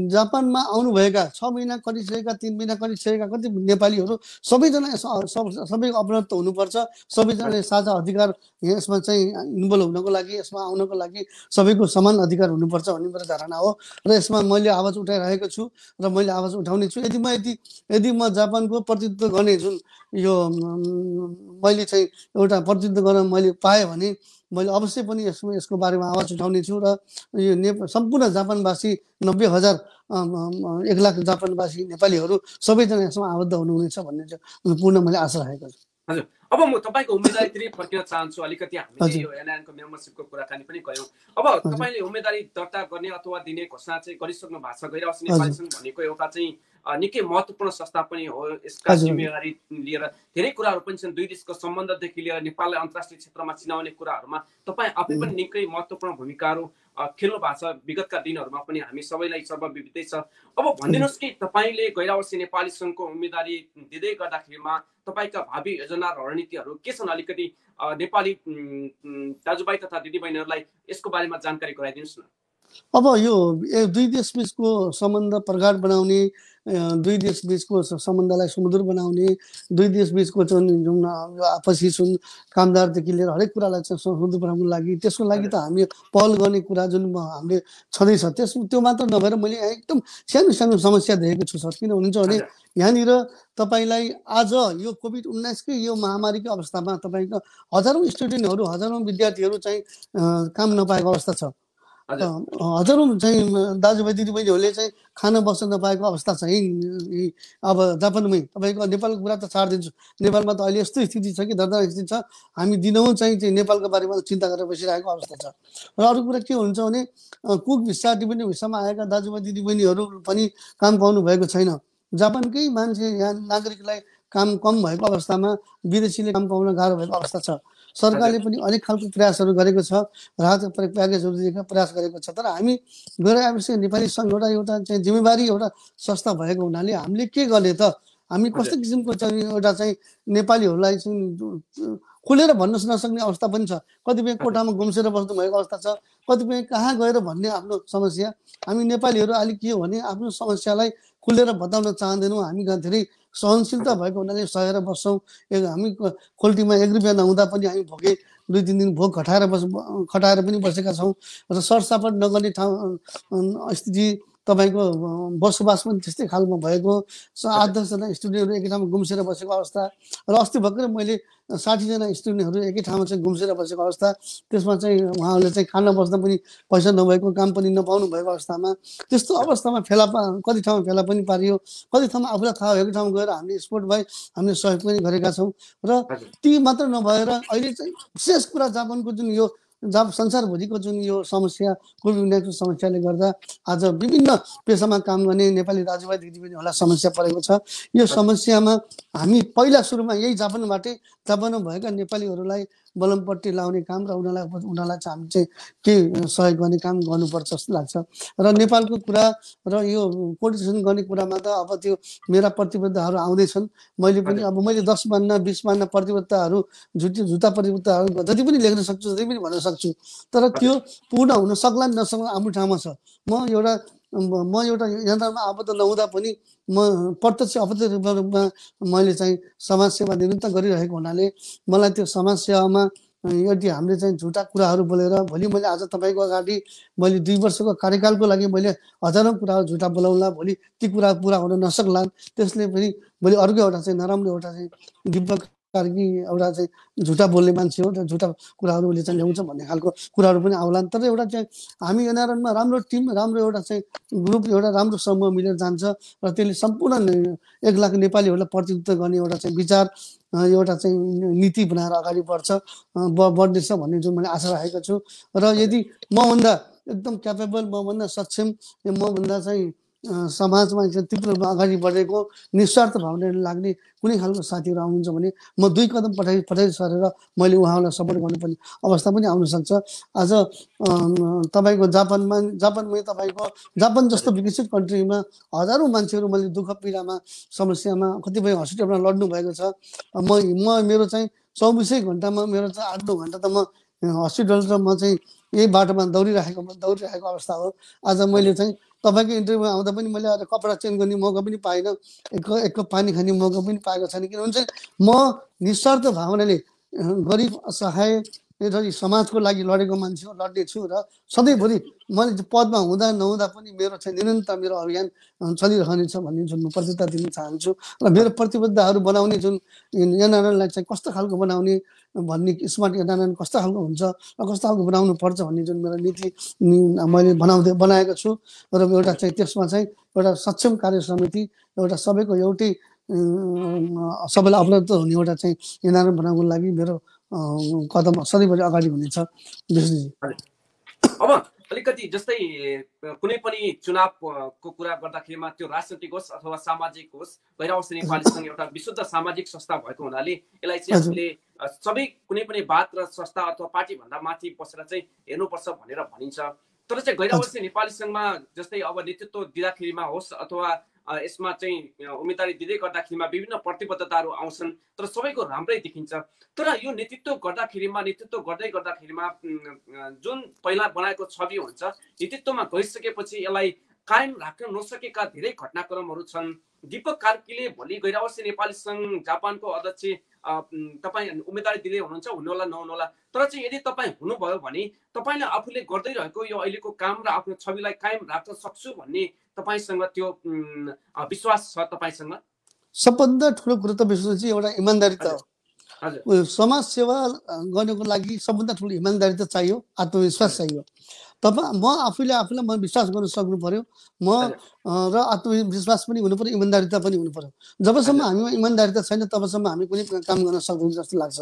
जापानमा आउनुभएका छ महिना कटिसकेका तिन महिना कटिसकेका कति नेपालीहरू सबैजना सब- सबैको अपराध हुनुपर्छ। सबैजनाले साझा अधिकार यसमा चाहिँ इन्भल्भ हुनको लागि यसमा आउनको लागि सबैको समान अधिकार हुनुपर्छ भन्ने मेरो धारणा हो। र यसमा मैले आवाज उठाइरहेको छु र मैले आवाज उठाउने छु। यदि म यदि यदि म जापानको प्रतिनिधित्व गर्ने जुन यो मैले चाहिँ एउटा प्रतिनिधित्व गर्न मैले पाएँ भने मैले अवश्य पनि यसमा यसको बारेमा आवाज उठाउने छु र यो ने सम्पूर्ण जापानवासी नब्बे हजार एक लाख जापानवासी नेपालीहरू सबैजना यसमा आबद्ध हुनुहुनेछ भन्ने चाहिँ पूर्ण मैले आशा राखेको छु। हजुर। अब म तपाईँको उम्मेदवारीतिर फर्किन चाहन्छु। अलिकति हामीले। यो एनआइएनको मेम्बरसिपको कुराकानी पनि गयौँ अब तपाईँले उम्मेदवारी दर्ता गर्ने अथवा दिने घोषणा चाहिँ गरिसक्नु भएको छ। गइरहेको छ नेपाली सङ्घ भनेको एउटा चाहिँ निकै महत्त्वपूर्ण संस्था पनि हो यसका। जिम्मेवारी लिएर धेरै कुराहरू पनि छन्। दुई देशको सम्बन्धदेखि लिएर नेपाललाई अन्तर्राष्ट्रिय क्षेत्रमा चिनाउने कुराहरूमा तपाईँ आफै पनि निकै महत्त्वपूर्ण भूमिकाहरू खेल्नु भएको छ। विगतका दिनहरूमा पनि हामी सबैलाई सर्वविदितै छ। अब भनिदिनुहोस् कि तपाईँले गैरावर्षी नेपाली सङ्घको उम्मेदवारी दिँदै गर्दाखेरिमा तपाईँका भावी योजना र रणनीतिहरू के छन्? अलिकति नेपाली दाजुभाइ तथा दिदीबहिनीहरूलाई यसको बारेमा जानकारी गराइदिनुहोस् न। अब यो दुई देश बिचको सम्बन्ध प्रगाढ बनाउने दुई देश बिचको स- सम्बन्धलाई सुमधुर बनाउने दुई देश बिचको जुन जुन आपसी जुन कामदारदेखि लिएर हरेक कुरालाई चाहिँ सुमधुर बनाउनु लागि त्यसको लागि त हामी पहल गर्ने कुरा जुन हामीले छँदैछ त्यस त्यो मात्र नभएर मैले यहाँ एकदम सानो सानो समस्या देखेको छु सर। किन हुनुहुन्छ भने। यहाँनिर तपाईँलाई आज यो कोभिड उन्नाइसकै यो महामारीको अवस्थामा तपाईँको हजारौँ स्टुडेन्टहरू हजारौँ विद्यार्थीहरू चाहिँ काम नपाएको अवस्था छ। हजुर। चाहिँ दाजुभाइ दिदीबहिनीहरूले चाहिँ खान बस्न नपाएको अवस्था छ। यी अब जापानमै तपाईँको नेपालको कुरा त छाडिदिन्छु। नेपालमा त अहिले यस्तो स्थिति छ कि दर्दनाक स्थिति छ। हामी दिनहुँ चाहिँ नेपालको बारेमा चिन्ता गरेर बसिरहेको अवस्था छ। र अरू कुरा के हुन्छ भने कुक भिसा डिपेन्डेन्ट भिसामा आएका दाजुभाइ दिदीबहिनीहरू पनि काम पाउनु भएको छैन। जापानकै मान्छे यहाँ नागरिकलाई काम कम भएको अवस्थामा विदेशीले काम पाउन गाह्रो भएको अवस्था छ। सरकारले पनि अनेक खालको प्रयासहरू गरेको छ राहत प्या- प्याकेजहरू दिएका प्रयास गरेको छ। तर हामी गएर आएपछि नेपाली सङ्घ एउटा एउटा चाहिँ जिम्मेवारी एउटा संस्था भएको हुनाले हामीले के गर्ने त? हामी कस्तो किसिमको चाहिँ एउटा चाहिँ नेपालीहरूलाई चाहिँ खुलेर भन्न नसक्ने अवस्था पनि छ। कतिपय कोठामा गुम्सेर बस्नु भएको अवस्था छ। कतिपय कहाँ गएर भन्ने आफ्नो समस्या। हामी नेपालीहरू अलिक के हो भने आफ्नो समस्यालाई खुलेर बताउन चाहँदैनौँ। हामी धेरै सहनशीलता भएको हुनाले सहेर बस्छौँ। हामी खोल्टीमा एक रुपियाँ नहुँदा पनि हामी भोगे दुई तिन दिन भोग खटाएर बस खटाएर पनि बसेका छौँ। र सरसापट नगर्ने ठाउँ स्थिति तपाईँको बसोबास पनि त्यस्तै खालको भएको। आठ दसजना स्टुडेन्टहरू एकै ठाउँमा गुम्सेर बसेको अवस्था। र अस्ति भर्खरै मैले साठीजना स्टुडेन्टहरू एकै ठाउँमा चाहिँ गुम्सेर बसेको अवस्था। त्यसमा चाहिँ उहाँहरूले चाहिँ खान बस्न पनि पैसा नभएको काम पनि नपाउनु भएको अवस्थामा। त्यस्तो अवस्थामा फेला पा कति ठाउँमा फेला पनि पारियो। कति ठाउँमा आफूलाई थाहा भएको ठाउँमा गएर हामीले स्पोर्ट भए हामीले सहयोग पनि गरेका छौँ। र ती मात्र नभएर अहिले चाहिँ विशेष कुरा जापानको जुन यो जाप संसारभरिको जुन यो समस्या कोभिड उन्नाइसको समस्याले गर्दा आज विभिन्न पेसामा काम गर्ने नेपाली दाजुभाइ दिदीबहिनीहरूलाई समस्या परेको छ। यो समस्यामा हामी पहिला सुरुमा यही जापानबाटै जापानमा भएका नेपालीहरूलाई बलमपट्टि लाउने काम र उनीहरूलाई उनीहरूलाई चाहिँ हामी चाहिँ के सहयोग गर्ने काम गर्नुपर्छ जस्तो लाग्छ। र नेपालको कुरा र यो कोर्डिनेसन गर्ने कुरामा त अब त्यो मेरा प्रतिबद्धताहरू आउँदैछन्। मैले पनि अब मैले दस मान्न बिस मान्न प्रतिबद्धताहरू झुटी झुटा प्रतिबद्धताहरू जति पनि लेख्न सक्छु जति पनि भन्न सक्छु तर त्यो पूर्ण हुन सक्ला नि नसक्ला आफ्नो ठाउँमा छ। म एउटा म एउटा यन्त्रमा आबद्ध नहुँदा पनि म प्रत्यक्ष अप्रत्यक्ष रूपमा मैले चाहिँ समाजसेवा निरन्तर गरिरहेको हुनाले मलाई त्यो समाजसेवामा यदि हामीले चाहिँ झुटा कुराहरू बोलेर भोलि मैले आज तपाईँको अगाडि मैले दुई वर्षको कार्यकालको लागि मैले हजारौँ कुराहरू झुटा बोलाउँला भोलि ती कुरा पुरा हुन नसक्लान् त्यसले पनि भोलि अर्को एउटा चाहिँ नराम्रो एउटा चाहिँ दिपक कार्की एउटा चाहिँ झुटा बोल्ने मान्छे हो र झुटा कुराहरू उसले चाहिँ ल्याउँछ भन्ने खालको कुराहरू पनि आउलान् तर एउटा चाहिँ हामी एनआरएनमा राम्रो टिम राम्रो एउटा चाहिँ ग्रुप एउटा राम्रो समूह मिलेर जान्छ र त्यसले सम्पूर्ण एक लाख नेपालीहरूलाई प्रतिनिधित्व गर्ने एउटा चाहिँ विचार एउटा चाहिँ नीति बनाएर अगाडि बढ्छ ब- बढ्नेछ भन्ने जुन मैले आशा राखेको छु। र यदि मभन्दा एकदम क्यापेबल मभन्दा सक्षम मभन्दा चाहिँ समाजमा तीव्र रूपमा अगाडि बढेको निस्वार्थ भावनाले लाग्ने कुनै खालको साथीहरू आउनुहुन्छ भने म दुई कदम पठाइ पठाइ सरेर मैले उहाँहरूलाई सपोर्ट गर्नुपर्ने अवस्था पनि आउन सक्छ। आज तपाईँको जापानमा जापानमै तपाईँको जापान जस्तो विकसित कन्ट्रीमा हजारौँ मान्छेहरू मैले दुःख पीडामा समस्यामा कतिपय हस्पिटलमा लड्नु भएको छ। म म मेरो चाहिँ चौबिसै घन्टामा मेरो चाहिँ आठ नौ घन्टा त म हस्पिटल र म चाहिँ यही बाटोमा दौडिराखेको दौडिरहेको अवस्था हो। आज मैले चाहिँ तपाईँको इन्टरभ्यूमा आउँदा पनि मैले आज कपडा चेन्ज गर्ने मौका पनि पाइनँ। एक एक पानी खाने मौका पनि पाएको छैन। किनभने चाहिँ म निस्वार्थ भावनाले गरिब असहाय र यी समाजको लागि लडेको मान्छे हो लड्ने छु र सधैँभरि मैले पदमा हुँदा नहुँदा पनि मेरो चाहिँ निरन्तर मेरो अभियान चलिरहनेछ भन्ने जुन म प्रतिबद्धता दिन चाहन्छु र मेरो प्रतिबद्धताहरू बनाउने जुन एनआरएनलाई चाहिँ कस्तो खालको बनाउने भन्ने स्मार्ट एनआरएन कस्तो खालको हुन्छ र कस्तो खालको बनाउनु पर्छ भन्ने जुन मेरो नीति मैले बनाउँदै बनाएको छु र एउटा चाहिँ त्यसमा चाहिँ एउटा सक्षम कार्य समिति एउटा सबैको एउटै सबैलाई उपलब्ध हुने एउटा चाहिँ एनआरएन बनाउनको लागि मेरो कदम सधैँभरि अगाडि हुनेछ। विष्णुजी। अब अलिकति जस्तै कुनै पनि चुनावको कुरा गर्दाखेरिमा त्यो राजनैतिक होस् अथवा सामाजिक होस् नेपाली सङ्घ एउटा विशुद्ध सामाजिक संस्था भएको हुनाले यसलाई चाहिँ। हामीले सबै कुनै पनि बात र संस्था अथवा पार्टीभन्दा माथि बसेर चाहिँ हेर्नुपर्छ भनेर भनिन्छ। तर चाहिँ गैरावासी नेपाली सङ्घमा जस्तै अब नेतृत्व दिँदाखेरिमा होस् अथवा यसमा चाहिँ उम्मेदवारी दिँदै गर्दाखेरिमा विभिन्न प्रतिबद्धताहरू आउँछन् तर सबैको राम्रै देखिन्छ। तर यो नेतृत्व गर्दाखेरिमा नेतृत्व गर्दै गर्दाखेरिमा जुन पहिला बनाएको छवि हुन्छ नेतृत्वमा गइसकेपछि यसलाई कायम राख्न नसकेका धेरै घटनाक्रमहरू छन्। दीपक कार्कीले भोलि गैरावासी नेपाली सङ्घ जापानको अध्यक्ष तपाईँ उम्मेदवारी दिँदै हुनुहुन्छ हुनुहोला नहुनुहोला तर चाहिँ यदि तपाईँ हुनुभयो भने तपाईँले आफूले गर्दै रहेको यो अहिलेको काम र आफ्नो छविलाई कायम राख्न सक्छु भन्ने तपाईँसँग त्यो विश्वास छ तपाईँसँग? सबभन्दा ठुलो कुरो त विष्णुजी एउटा हजुर उयो समाज सेवा गर्नको लागि सबभन्दा ठुलो इमान्दारी त चाहियो आत्मविश्वास चाहियो। तपाईँ म आफूले आफूलाई म विश्वास गर्न सक्नु पर्यो। म र आत्मविश्वास पनि हुनु पर्यो इमान्दारिता पनि हुनु पर्यो। जबसम्म। हामीमा इमान्दारिता छैन तबसम्म हामी कुनै काम गर्न सक्दैनौँ जस्तो लाग्छ।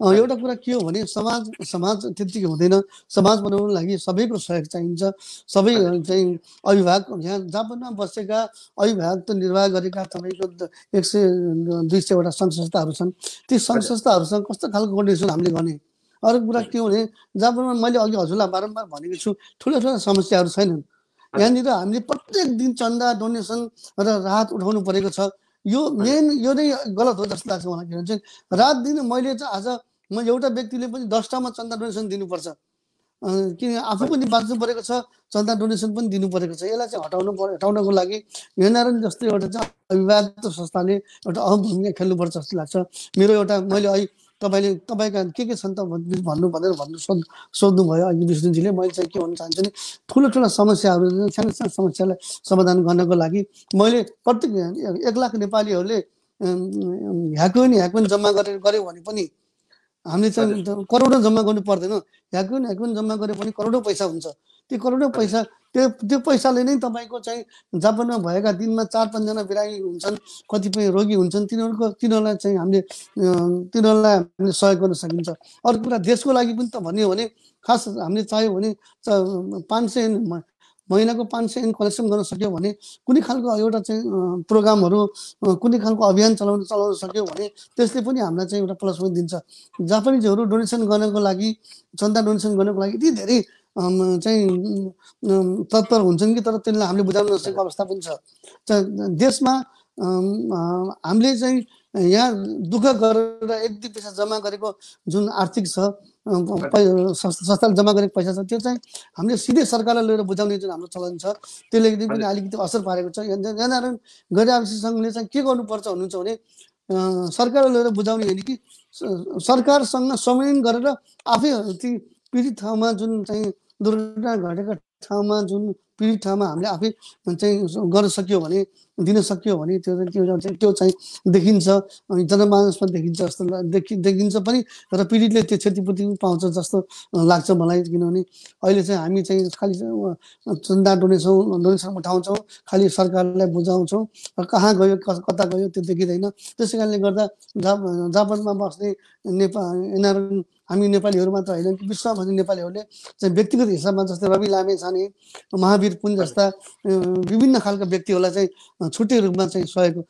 एउटा कुरा के हो भने समाज समाज त्यत्तिकै हुँदैन। समाज बनाउनको लागि सबैको सहयोग चाहिन्छ। सबै। चाहिँ अभिभावक यहाँ जापानमा बसेका अभिभावक त निर्वाह गरेका तपाईँको एक सय दुई सयवटा सङ्घ संस्थाहरू छन्। ती सङ्घ। संस्थाहरूसँग कस्तो खालको कोर्डिनेसन हामीले गर्ने? अर्को कुरा के हो भने जापानमा मैले अघि हजुरलाई बारम्बार भनेको छु ठुला ठुला समस्याहरू छैनन्। यहाँनिर हामीले प्रत्येक दिन चन्दा डोनेसन र राहत उठाउनु परेको छ। यो मेन यो नै गलत हो जस्तो लाग्छ मलाई किनभने चाहिँ रात दिन मैले चाहिँ आज म एउटा व्यक्तिले पनि दसवटामा चन्दा डोनेसन दिनुपर्छ। किन आफू पनि बाँच्नु परेको छ चन्दा डोनेसन पनि दिनु परेको छ। यसलाई चाहिँ हटाउनु पर्यो हटाउनको लागि एनआरएन जस्तो एउटा चाहिँ अभिभावक संस्थाले एउटा अहम भूमिका खेल्नुपर्छ जस्तो लाग्छ। मेरो एउटा मैले अहिले तपाईँले तपाईँका के के छन् त भन्- भन्नु भनेर भन्नु सोध सोध्नुभयो। अघि विष्णुजीले मैले चाहिँ के भन्न चाहन्छु भने ठुलो ठुलो समस्याहरू सानो सानो समस्यालाई समाधान गर्नको लागि मैले प्रत्येक एक लाख नेपालीहरूले ह्याको नि ह्याको जम्मा गरेर गऱ्यो भने पनि हामीले चाहिँ करोडौँ जम्मा गर्नु पर्दैन। ह्याको नि ह्याको जम्मा गरे पनि करोडौँ पैसा हुन्छ। त्यो करोडौँ पैसा त्यो त्यो पैसाले नै तपाईँको चाहिँ जापानमा भएका दिनमा चार पाँचजना बिरामी हुन्छन् कतिपय रोगी हुन्छन् तिनीहरूको तिनीहरूलाई चाहिँ हामीले तिनीहरूलाई हामीले सहयोग गर्न सकिन्छ। अर्को कुरा देशको लागि पनि त भन्यो भने खास हामीले चाह्यो भने पाँच सय महिनाको पाँच सय कलेक्सन गर्न सक्यो भने कुनै खालको एउटा चाहिँ प्रोग्रामहरू कुनै खालको अभियान चलाउन चलाउन सक्यो भने त्यसले पनि हामीलाई चाहिँ एउटा प्लस पोइन्ट दिन्छ। जापानिजहरू डोनेसन गर्नको लागि चन्दा डोनेसन गर्नको लागि यति धेरै चाहिँ तत्पर हुन्छन् कि तर त्यसलाई हामीले बुझाउन नसकेको अवस्था पनि छ देशमा हामीले चाहिँ यहाँ दुःख गरेर एक दुई पैसा जम्मा गरेको जुन आर्थिक छ संस्थाले जम्मा गरेको पैसा छ त्यो चाहिँ हामीले सिधै सरकारलाई लिएर बुझाउने जुन हाम्रो चलन छ त्यसले पनि। अलिकति असर पारेको छ यहाँनिर गरिआवासी सङ्घले चाहिँ के गर्नुपर्छ भन्नुहुन्छ भने सरकारलाई लिएर बुझाउने होइन कि सरकारसँग समन्वय गरेर आफै ती पीडित ठाउँमा जुन चाहिँ दुर्घटना घटेका ठाउँमा जुन पीडित ठाउँमा हामीले आफै चाहिँ गर्न सक्यो भने दिन सक्यो भने त्यो चाहिँ त्यो चाहिँ देखिन्छ अनि जनमानसमा देखिन्छ जस्तो देखि देखिन्छ पनि र पीडितले त्यो क्षतिपूर्ति पनि पाउँछ जस्तो लाग्छ मलाई किनभने अहिले चाहिँ हामी चाहिँ खालि चन्दा डोनेसौँ डोनेसन उठाउँछौँ खालि सरकारलाई बुझाउँछौँ र कहाँ गयो कता गयो त्यो देखिँदैन। त्यसै कारणले गर्दा जाप जापानमा बस्ने नेपाल यिनीहरू हामी नेपालीहरू मात्र होइन। कि विश्वभरि नेपालीहरूले चाहिँ व्यक्तिगत हिसाबमा जस्तै रवि लामे छाने महावीर पुन जस्ता विभिन्न खालका व्यक्तिहरूलाई चाहिँ छुट्टै रूपमा चाहिँ सहयोग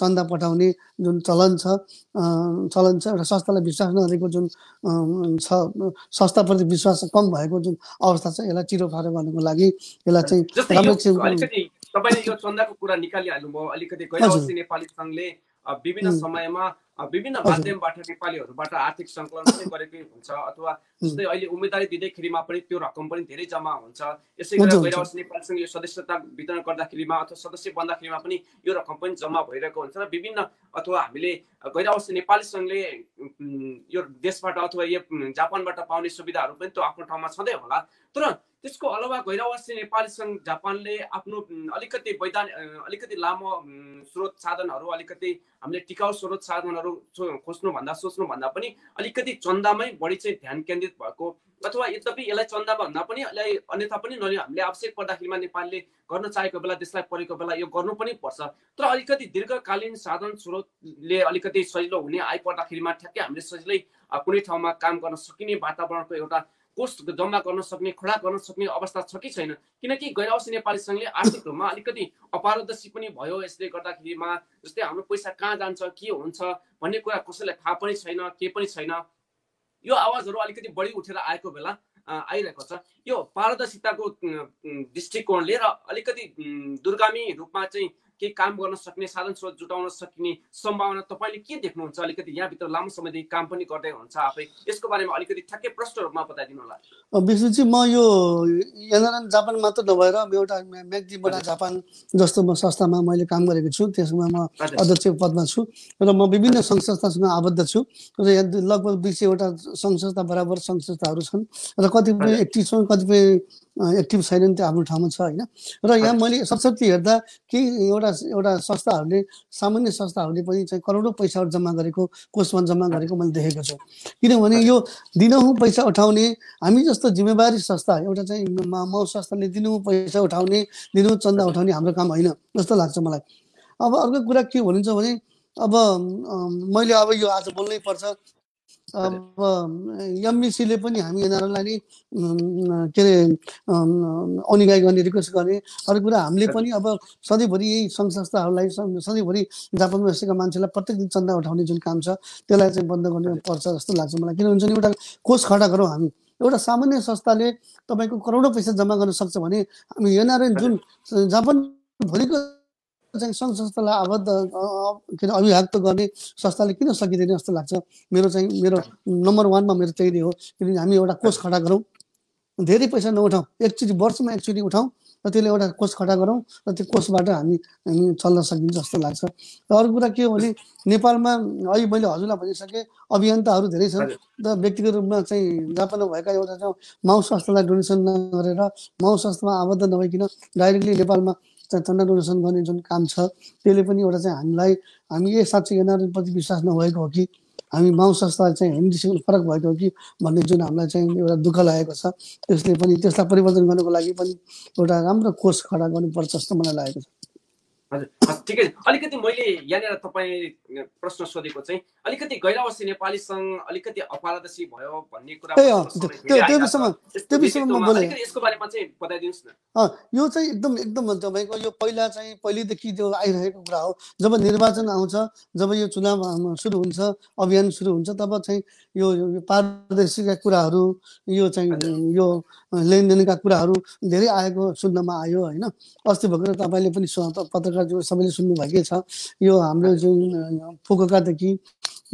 चन्दा पठाउने जुन चलन छ चलन छ एउटा संस्थालाई विश्वास नगरेको जुन छ संस्थाप्रति विश्वास कम भएको जुन अवस्था छ यसलाई चिरो फारो गर्नको लागि यसलाई चाहिँ राम्रो अलिकति तपाईँले यो चन्दाको कुरा निकालिहाल्नुभयो। अलिकति गैरावासी नेपाली सङ्घले विभिन्न। समयमा विभिन्न। माध्यमबाट नेपालीहरूबाट आर्थिक सङ्कलन पनि गरेकै हुन्छ अथवा जस्तै अहिले उम्मेदवारी दिँदैखेरिमा पनि त्यो रकम पनि धेरै जम्मा हुन्छ यसै गरेर हुन्छ। गैरावासी नेपालसँग यो सदस्यता वितरण गर्दाखेरिमा अथवा सदस्य बन्दाखेरिमा पनि यो रकम पनि जम्मा भइरहेको हुन्छ र विभिन्न अथवा हामीले गैरावासी नेपाली सङ्घले यो देशबाट अथवा यो जापानबाट पाउने सुविधाहरू पनि त्यो आफ्नो ठाउँमा छँदै होला तर त्यसको अलावा गैरावासी नेपाली सङ्घ जापानले आफ्नो अलिकति वैधानिक अलिकति लामो स्रोत साधनहरू अलिकति हामीले टिकाउ स्रोत साधनहरू खोज्नुभन्दा सोच्नुभन्दा पनि अलिकति चन्दामै बढी चाहिँ ध्यान केन्द्रित भएको अथवा यद्यपि यसलाई चन्दा भन्दा पनि यसलाई अन्यथा पनि नलियो हामीले आवश्यक पर्दाखेरिमा नेपालले गर्न चाहेको बेला देशलाई परेको बेला यो गर्नु पनि पर्छ। तर अलिकति दीर्घकालीन साधन स्रोतले अलिकति सजिलो हुने आइपर्दाखेरिमा ठ्याक्कै हामीले सजिलै कुनै ठाउँमा काम गर्न सकिने वातावरणको एउटा कोष जम्मा गर्न सक्ने खडा गर्न सक्ने अवस्था छ कि छैन? किनकि गैरावासी नेपाली सङ्घले आर्थिक रूपमा अलिकति अपारदर्शी पनि भयो। यसले गर्दाखेरिमा जस्तै हाम्रो पैसा कहाँ जान्छ के हुन्छ भन्ने कुरा कसैलाई थाहा पनि छैन के पनि छैन। यो आवाजहरू अलिकति बढी उठेर आएको बेला आइरहेको छ। यो पारदर्शिताको दृष्टिकोणले र अलिकति दूरगामी रूपमा चाहिँ केही काम गर्न सक्ने साधन स्रोत जुटाउन सकिने सम्भावना तपाईँले के देख्नुहुन्छ? अलिकति यहाँभित्र लामो समयदेखि काम पनि गर्दै हुनुहुन्छ आफै। यसको बारेमा अलिकति ठ्याक्कै प्रष्ट रूपमा बताइदिनु होला। विष्णुजी म यो एनआरएन जापान मात्र नभएर एउटा म्या- म्याग्दीबाट जापान जस्तो म संस्थामा मैले काम गरेको छु। त्यसमा म अध्यक्ष पदमा छु र म विभिन्न सङ्घ संस्थासँग आबद्ध छु र लगभग दुई सयवटा सङ्घ संस्था बराबर सङ्घ संस्थाहरू छन् र कतिपय। एक्टिभ छन् कतिपय एक्टिभ छैनन् त्यो आफ्नो ठाउँमा छ होइन र यहाँ। मैले सरस्वती हेर्दा केही एउटा एउटा संस्थाहरूले सामान्य संस्थाहरूले पनि चाहिँ करोडौँ पैसाहरू जम्मा गरेको कोषमा जम्मा गरेको मैले देखेको छु किनभने यो दिनहुँ पैसा उठाउने हामी जस्तो जिम्मेवारी संस्था एउटा चाहिँ म म संस्थाले दिनहुँ पैसा उठाउने दिनहुँ चन्दा उठाउने हाम्रो काम होइन जस्तो लाग्छ मलाई अब अर्को कुरा के भनिन्छ भने अब मैले अब यो आज बोल्नै पर्छ एमबिसीले पनि हामी यिनीहरूलाई नै के अरे अम, अनुगाई गर्ने रिक्वेस्ट गर्ने अर्को कुरा हामीले पनि अब सधैँभरि यही सङ्घ संस्थाहरूलाई सधैँभरि जापानमा बसेका मान्छेलाई प्रत्येक दिन चन्दा उठाउने जुन काम छ त्यसलाई चाहिँ बन्द गर्नु पर्छ जस्तो लाग्छ मलाई। किन हुन्छ भने एउटा कोष खडा गरौँ हामी एउटा सामान्य संस्थाले तपाईँको करोडौँ पैसा जम्मा गर्न सक्छ भने हामी एनआरएन जुन जापानभरिको चाहिँ सङ्घ संस्थालाई आबद्ध के अरे अभिव्यक्त गर्ने संस्थाले किन सकिँदैन जस्तो लाग्छ? मेरो चाहिँ मेरो नम्बर वानमा मेरो त्यही नै हो किनकि हामी एउटा कोष खडा गरौँ। धेरै पैसा नउठाउँ। एकचोटि वर्षमा एकचोटि उठाउँ र त्यसले एउटा कोष खडा गरौँ र त्यो कोषबाट हामी हामी चल्न सकिन्छ जस्तो लाग्छ। र अर्को कुरा के हो भने नेपालमा अहिले मैले हजुरलाई भनिसकेँ अभियन्ताहरू धेरै छन्। र व्यक्तिगत रूपमा चाहिँ जापानमा भएका एउटा चाहिँ माउ संस्थालाई डोनेसन नगरेर माउ संस्थामा आबद्ध नभइकन डाइरेक्टली नेपालमा चन्दा डोनेसन गर्ने जुन काम छ त्यसले पनि एउटा चाहिँ हामीलाई हामी ए साँच्चै एनआरएनप्रति विश्वास नभएको हो कि हामी माउ संस्था चाहिँ दृष्टिकोण फरक भएको हो कि भन्ने जुन हामीलाई चाहिँ एउटा दुःख लागेको छ त्यसले पनि त्यसलाई परिवर्तन गर्नको लागि पनि एउटा राम्रो कोष खडा गर्नुपर्छ जस्तो मलाई लागेको छ। हजुर ठिकै छ। अलिकति मैले यहाँनिर तपाईँ प्रश्न सोधेको चाहिँ अलिकति गैरावासी नेपाली सङ्घ अलिकति अपारदर्शी भयो भन्ने कुरा त्यो- विषयमा- त्यो विषयमा म बोलेँ। यसको बारेमा चाहिँ बताइदिनुहोस् न। यो चाहिँ एकदम एकदम तपाईँको यो पहिला चाहिँ पहिलेदेखि त्यो आइरहेको कुरा हो। जब निर्वाचन आउँछ जब यो चुनाव सुरु हुन्छ अभियान सुरु हुन्छ तब चाहिँ यो पारदर्शीका कुराहरू यो चाहिँ यो लेनदेनका कुराहरू धेरै आएको सुन्नमा आयो होइन? अस्ति भर्खर तपाईँले पनि पत्रकार जो सबैले सुन्नुभएकै छ यो हाम्रो जुन फुकुकादेखि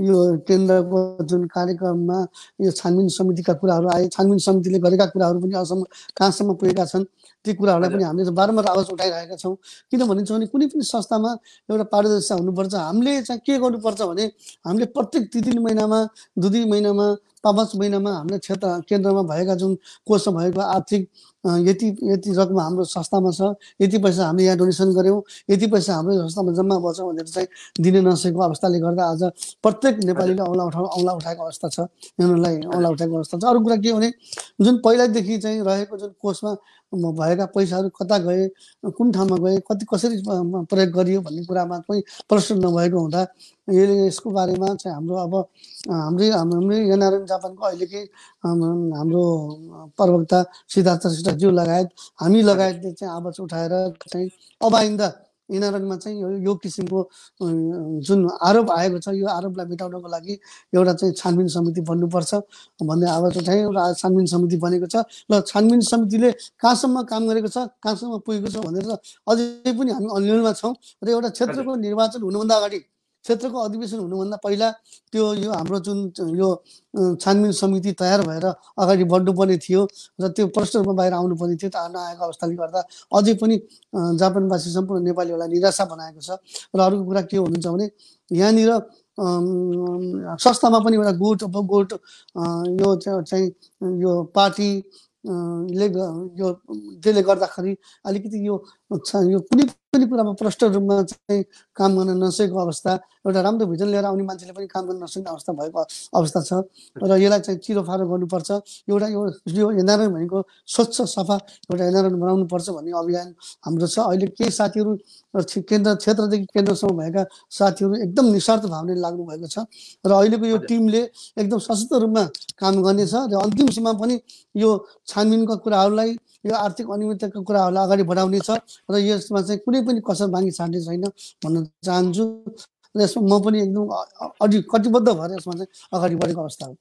यो केन्द्रको जुन कार्यक्रममा यो छानबिन समितिका कुराहरू आए छानबिन समितिले गरेका कुराहरू पनि अहिलेसम्म कहाँसम्म पुगेका छन् ती कुराहरूलाई पनि हामीले बारम्बार आवाज उठाइरहेका छौँ। किन भनिन्छ भने कुनै पनि संस्थामा एउटा पारदर्शिता हुनुपर्छ हामीले चाहिँ के गर्नुपर्छ भने हामीले प्रत्येक तिन तिन महिनामा दुई दुई महिनामा पाँच पाँच महिनामा हामीले क्षेत्र केन्द्रमा भएका जुन कोषमा भएको आर्थिक यति यति रकम हाम्रो संस्थामा छ यति पैसा हामीले यहाँ डोनेसन गऱ्यौँ यति पैसा हाम्रो संस्थामा जम्मा बस्छ भनेर चाहिँ दिन नसकेको अवस्थाले गर्दा आज प्रत्येक नेपालीले औँला उठा औँला उठाएको अवस्था छ उनीहरूलाई औँला उठाएको अवस्था छ। अरू कुरा के भने जुन पहिल्यैदेखि चाहिँ रहेको जुन कोषमा भएका पैसाहरू कता गए कुन ठाउँमा गए कति कसरी प्रयोग गरियो भन्ने कुरामा पनि प्रश्न नभएको हुँदा यसले यसको बारेमा चाहिँ हाम्रो अब हाम्रै हाम्रै एनआरएन जापानको अहिलेकै हाम्रो प्रवक्ता सिद्धार्थ श्रेष्ठज्यू लगायत हामी लगायतले चाहिँ आवाज उठाएर चाहिँ अब आइन्दा यिनीहरूमा चाहिँ यो यो किसिमको जुन आरोप आएको छ यो आरोपलाई मेटाउनको लागि एउटा चाहिँ छानबिन समिति बन्नुपर्छ भन्ने आवाज उठाएँ एउटा छानबिन समिति बनेको छ र छानबिन समितिले कहाँसम्म काम गरेको छ कहाँसम्म पुगेको छ भनेर अझै पनि हामी अन्यलमा छौँ र एउटा क्षेत्रको निर्वाचन हुनुभन्दा अगाडि क्षेत्रको अधिवेशन हुनुभन्दा पहिला त्यो यो हाम्रो जुन यो छानबिन समिति तयार भएर अगाडि बढ्नुपर्ने थियो र त्यो प्रष्ट रूपमा बाहिर आउनुपर्ने थियो त नआएको अवस्थाले गर्दा अझै पनि जापानवासी सम्पूर्ण नेपालीहरूलाई निराशा बनाएको छ। र अर्को कुरा के हुनुहुन्छ भने यहाँनिर संस्थामा पनि एउटा गुट उपगुट यो चाहिँ यो पार्टी ले यो त्यसले गर्दाखेरि अलिकति यो यो कुनै पनि कुरामा प्रष्ट रूपमा चाहिँ काम गर्न नसकेको अवस्था एउटा राम्रो भिजन लिएर आउने मान्छेले पनि काम गर्न नसक्ने अवस्था भएको अवस्था छ र यसलाई चाहिँ चिरोफारो गर्नुपर्छ एउटा यो एनआरएन भनेको स्वच्छ सफा एउटा एनआरएन बनाउनुपर्छ भन्ने अभियान हाम्रो छ अहिले केही साथीहरू केन्द्र क्षेत्रदेखि केन्द्रसम्म भएका साथीहरू एकदम निस्वार्थ भावले लाग्नु भएको छ र अहिलेको यो। टिमले एकदम सशक्त रूपमा काम गर्नेछ र अन्तिमसम्म पनि यो छानबिनका कुराहरूलाई यो आर्थिक अनियमितताको कुराहरूलाई अगाडि बढाउने छ र यसमा चाहिँ कुनै पनि कसर बाँकी छाड्ने छैन भन्न चाहन्छु र यसमा म पनि एकदम अ- अ- अझै कटिबद्ध भएर यसमा चाहिँ अगाडि बढेको अवस्था हो।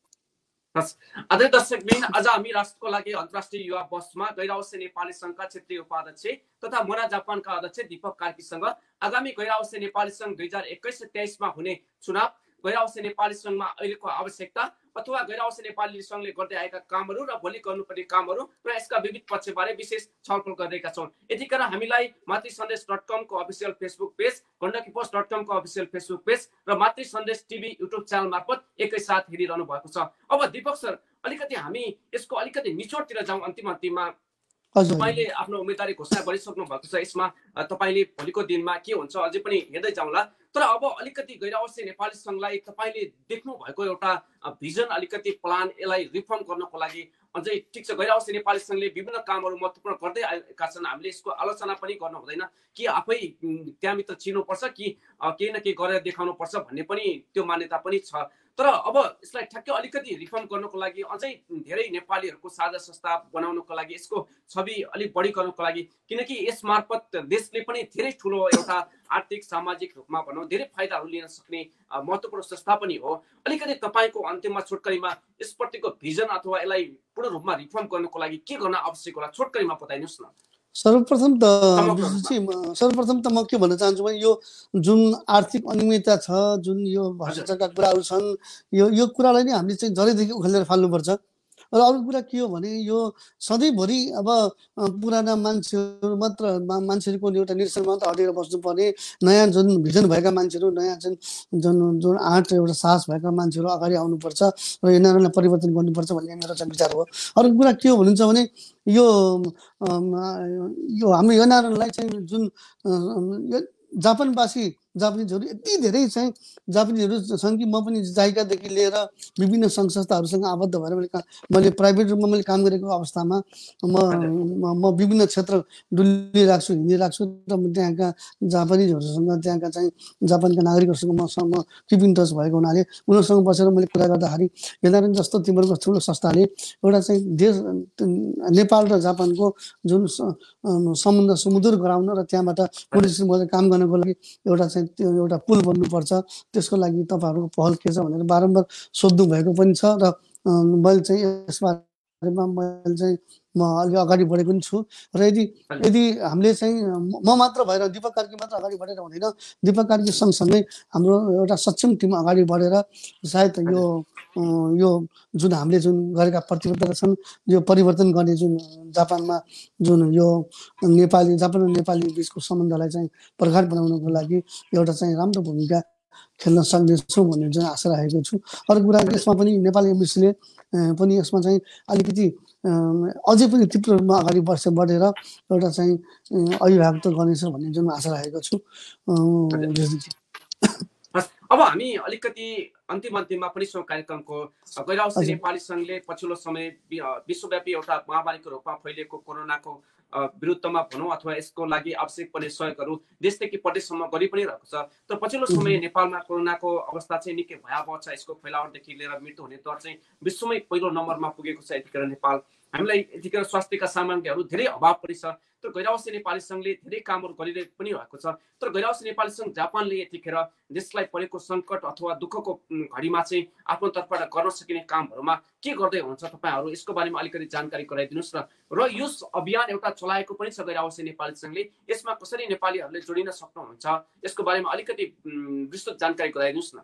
आदरणीय दर्शकबिन आज हामी राष्ट्रको लागि अन्तर्राष्ट्रिय युवा बसमा गैरावश्य नेपाली सङ्घका क्षेत्रीय उपाध्यक्ष तथा मोना जापानका अध्यक्ष दीपक कार्कीसँग आगामी गैरावश्य नेपाली सङ्घ दुई हजार एक्काइस तेइसमा हुने चुनाव गैरावश्य नेपाली सङ्घमा अहिलेको आवश्यकता अथवा गैरावश्य नेपाली सङ्घले गर्दै आएका कामहरू र भोलि गर्नुपर्ने कामहरू र यसका विविध पक्षबारे विशेष छलफल गरिरहेका छौँ यतिखेर हामीलाई Matri Sandesh dot कमको official Facebook page Gandaki post dot कमको official Facebook page र मातृ सन्देश टिभी युट्युब च्यानल मार्फत एकैसाथ हेरिरहनु भएको छ। अब दिपक सर अलिकति हामी यसको अलिकति निचोडतिर जाउँ अन्तिम अन्तिममा। तपाईँले आफ्नो उम्मेदवारी घोषणा गरिसक्नु भएको छ यसमा तपाईँले भोलिको दिनमा के हुन्छ अझै पनि हेर्दै जाउँला। तर अब अलिकति गैरावश्य नेपाली सङ्घलाई तपाईँले देख्नु भएको एउटा भिजन अलिकति प्लान यसलाई रिफर्म गर्नको लागि अझै ठिक छ। गैरावश्य नेपाली सङ्घले विभिन्न कामहरू महत्त्वपूर्ण गर्दै आएका छन्। हामीले यसको आलोचना पनि गर्नु हुँदैन कि आफै त्यहाँभित्र चिन्नुपर्छ कि केही न केही गरेर देखाउनुपर्छ भन्ने पनि त्यो मान्यता पनि छ। तर अब यसलाई ठ्याक्कै अलिकति रिफर्म गर्नको लागि अझै धेरै नेपालीहरूको साझा संस्था बनाउनको लागि यसको छवि अलिक बढी गर्नको लागि किनकि यस मार्फत देशले पनि धेरै ठुलो एउटा आर्थिक सामाजिक रूपमा भनौँ धेरै फाइदाहरू लिन सक्ने महत्त्वपूर्ण संस्था पनि हो। अलिकति तपाईँको अन्तिममा छोटकरीमा यसप्रतिको भिजन अथवा यसलाई पूर्ण रूपमा रिफर्म गर्नको लागि के गर्न आवश्यक होला छोटकरीमा बताइदिनुहोस् न। सर्वप्रथम त सर्वप्रथम त म के भन्न चाहन्छु भने यो जुन आर्थिक अनियमितता छ जुन यो भ्रष्टाचारका कुराहरू छन् यो यो कुरालाई नै हामीले चाहिँ जरैदेखि उखेलेर फाल्नुपर्छ। र अरू कुरा के हो भने यो सधैँभरि अब पुराना मान्छेहरू मात्र मान्छेहरूको एउटा निरीक्षण मात्र हटेर बस्नुपर्ने नयाँ जुन भिजन भएका मान्छेहरू नयाँ जुन जुन जुन आँट एउटा साहस भएका मान्छेहरू अगाडि आउनुपर्छ र यिनीहरूलाई परिवर्तन गर्नुपर्छ भन्ने मेरो चाहिँ विचार हो। अर्को कुरा के हो भनिन्छ भने यो यो हाम्रो एनआरएनलाई चाहिँ जुन जापानवासी जापानिजहरू यति धेरै चाहिँ जापानिजहरू छन् कि म पनि जाइकादेखि लिएर विभिन्न सङ्घ संस्थाहरूसँग आबद्ध भएर मैले मैले प्राइभेट रूपमा मैले काम गरेको अवस्थामा म म- विभिन्न क्षेत्र डुलिरहेको छु हिँडिरहेको छु र म त्यहाँका जापानिजहरूसँग त्यहाँका चाहिँ जापानका नागरिकहरूसँग मसँग म किप इन टच भएको हुनाले उनीहरूसँग बसेर मैले कुरा गर्दाखेरि एनआरएन जस्तो तिम्रो ठुलो संस्थाले एउटा चाहिँ देश नेपाल र जापानको जुन सम्बन्ध सुमधुर गराउन र त्यहाँबाट काम गर्नको लागि एउटा चाहिँ त्यो एउटा पुल बन्नुपर्छ। त्यसको लागि तपाईँहरूको पहल के छ भनेर बारम्बार सोध्नु भएको पनि छ र मैले चाहिँ यसबारेमा मैले चाहिँ म अलि अगाडि बढेको पनि छु। र यदि यदि हामीले चाहिँ म मात्र भएर दीपक कार्की मात्र अगाडि बढेर हुँदैन दीपक कार्की सँगसँगै हाम्रो एउटा सक्षम टिम अगाडि बढेर सायद यो यो जुन हामीले जुन गरेका प्रतिबद्धता छन् यो परिवर्तन गर्ने जुन जापानमा जुन यो नेपाली जापान र नेपाली बिचको सम्बन्धलाई चाहिँ प्रगाढ बनाउनको लागि एउटा चाहिँ राम्रो भूमिका खेल्न सक्नेछौँ भन्ने चाहिँ आशा राखेको छु अर्को कुरा यसमा पनि नेपाली एमबिसीले पनि यसमा चाहिँ अलिकति अझै पनि तीव्र रूपमा अगाडि बढ्छ बढेर एउटा चाहिँ अभिभावक गर्नेछ भन्ने जुन आशा राखेको छु अब हामी अलिकति अन्तिम अन्तिममा पनि छौँ कार्यक्रमको हजुर। नेपाली सङ्घले पछिल्लो समय विश्वव्यापी एउटा महामारीको रूपमा फैलिएको कोरोनाको विरुद्धमा भनौँ अथवा यसको लागि आवश्यक पर्ने सहयोगहरू देशदेखि प्रदेशसम्म गरि पनि रहेको छ। तर पछिल्लो समय नेपालमा कोरोनाको अवस्था चाहिँ निकै भयावह छ। यसको फैलावटदेखि लिएर मृत्यु हुने दर चाहिँ विश्वमै पहिलो नम्बरमा पुगेको छ। यतिखेर नेपाल हामीलाई यतिखेर स्वास्थ्यका सामग्रीहरू धेरै अभाव पनि छ तर गैरावासी नेपाली सङ्घले धेरै कामहरू गरिरहेको पनि भएको छ। तर गैरावासी नेपाली सङ्घ जापानले यतिखेर देशलाई परेको सङ्कट अथवा दुःखको घडीमा चाहिँ आफ्नो तर्फबाट गर्न सकिने कामहरूमा के गर्दै हुन्छ तपाईँहरू? यसको बारेमा अलिकति जानकारी गराइदिनुहोस् न। र यो अभियान एउटा चलाएको पनि छ गैरावासी नेपाली सङ्घले। यसमा कसरी नेपालीहरूले जोडिन सक्नुहुन्छ? यसको बारेमा अलिकति विस्तृत जानकारी गराइदिनुहोस् न।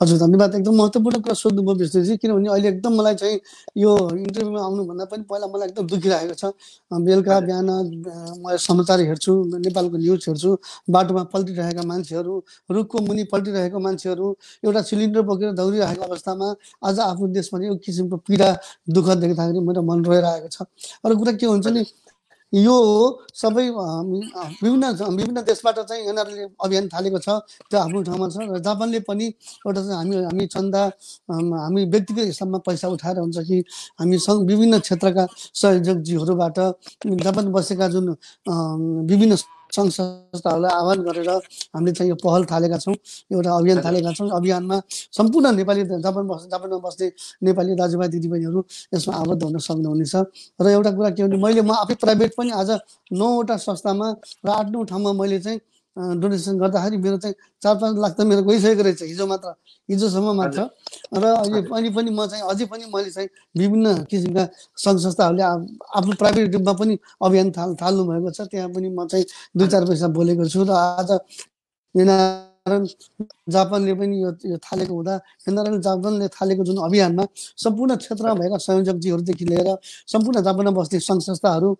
हजुर धन्यवाद। एकदम महत्त्वपूर्ण कुरा सोध्नुभयो विष्णुजी किनभने अहिले एकदम मलाई चाहिँ यो इन्टरभ्यूमा आउनुभन्दा पनि पहिला मलाई एकदम दुःखी लागेको छ। बेलुका बिहान म समाचार हेर्छु नेपालको न्युज हेर्छु बाटोमा पल्टिरहेका मान्छेहरू रुखको मुनि पल्टिरहेको मान्छेहरू एउटा सिलिन्डर बोकेर दौडिरहेको अवस्थामा आज आफ्नो देशमा यो किसिमको पीडा दुःख देख्दाखेरि मेरो मन रोइरहेको छ। अरू कुरा के हुन्छ नि यो सबै विभिन्न विभिन्न देशबाट चाहिँ यिनीहरूले अभियान थालेको छ त्यो आफ्नो ठाउँमा छ र जापानले पनि एउटा चाहिँ हामी हामी चन्दा हामी व्यक्तिगत हिसाबमा पैसा उठाएर हुन्छ कि हामी विभिन्न क्षेत्रका सहयोगजीहरूबाट जापान बसेका जुन विभिन्न सङ्घ संस्थाहरूलाई आह्वान गरेर हामीले चाहिँ यो पहल थालेका छौँ एउटा अभियान थालेका छौँ। अभियानमा सम्पूर्ण नेपाली जापान बस् जापानमा बस्ने नेपाली दाजुभाइ दिदीबहिनीहरू यसमा आबद्ध हुन सक्नुहुनेछ। र एउटा कुरा के भने मैले म आफै प्राइभेट पनि आज नौवटा संस्थामा र आठ नौ ठाउँमा मैले चाहिँ डोनेसन गर्दाखेरि मेरो चाहिँ चार पाँच लाख त मेरो गइसकेको रहेछ हिजो मात्र हिजोसम्म मात्र। र अहिले अहिले पनि म चाहिँ अझै पनि मैले चाहिँ विभिन्न किसिमका सङ्घ संस्थाहरूले आफ्नो प्राइभेट रूपमा पनि अभियान थाल थाल्नु भएको छ। त्यहाँ पनि म चाहिँ दुई चार पैसा बोलेको छु र आज कारण जापानले पनि यो थालेको हुँदा यिनीहरूले जापानले थालेको जुन अभियानमा सम्पूर्ण क्षेत्रमा भएका संयोजकजीहरूदेखि लिएर सम्पूर्ण जापानमा बस्ने सङ्घ संस्थाहरू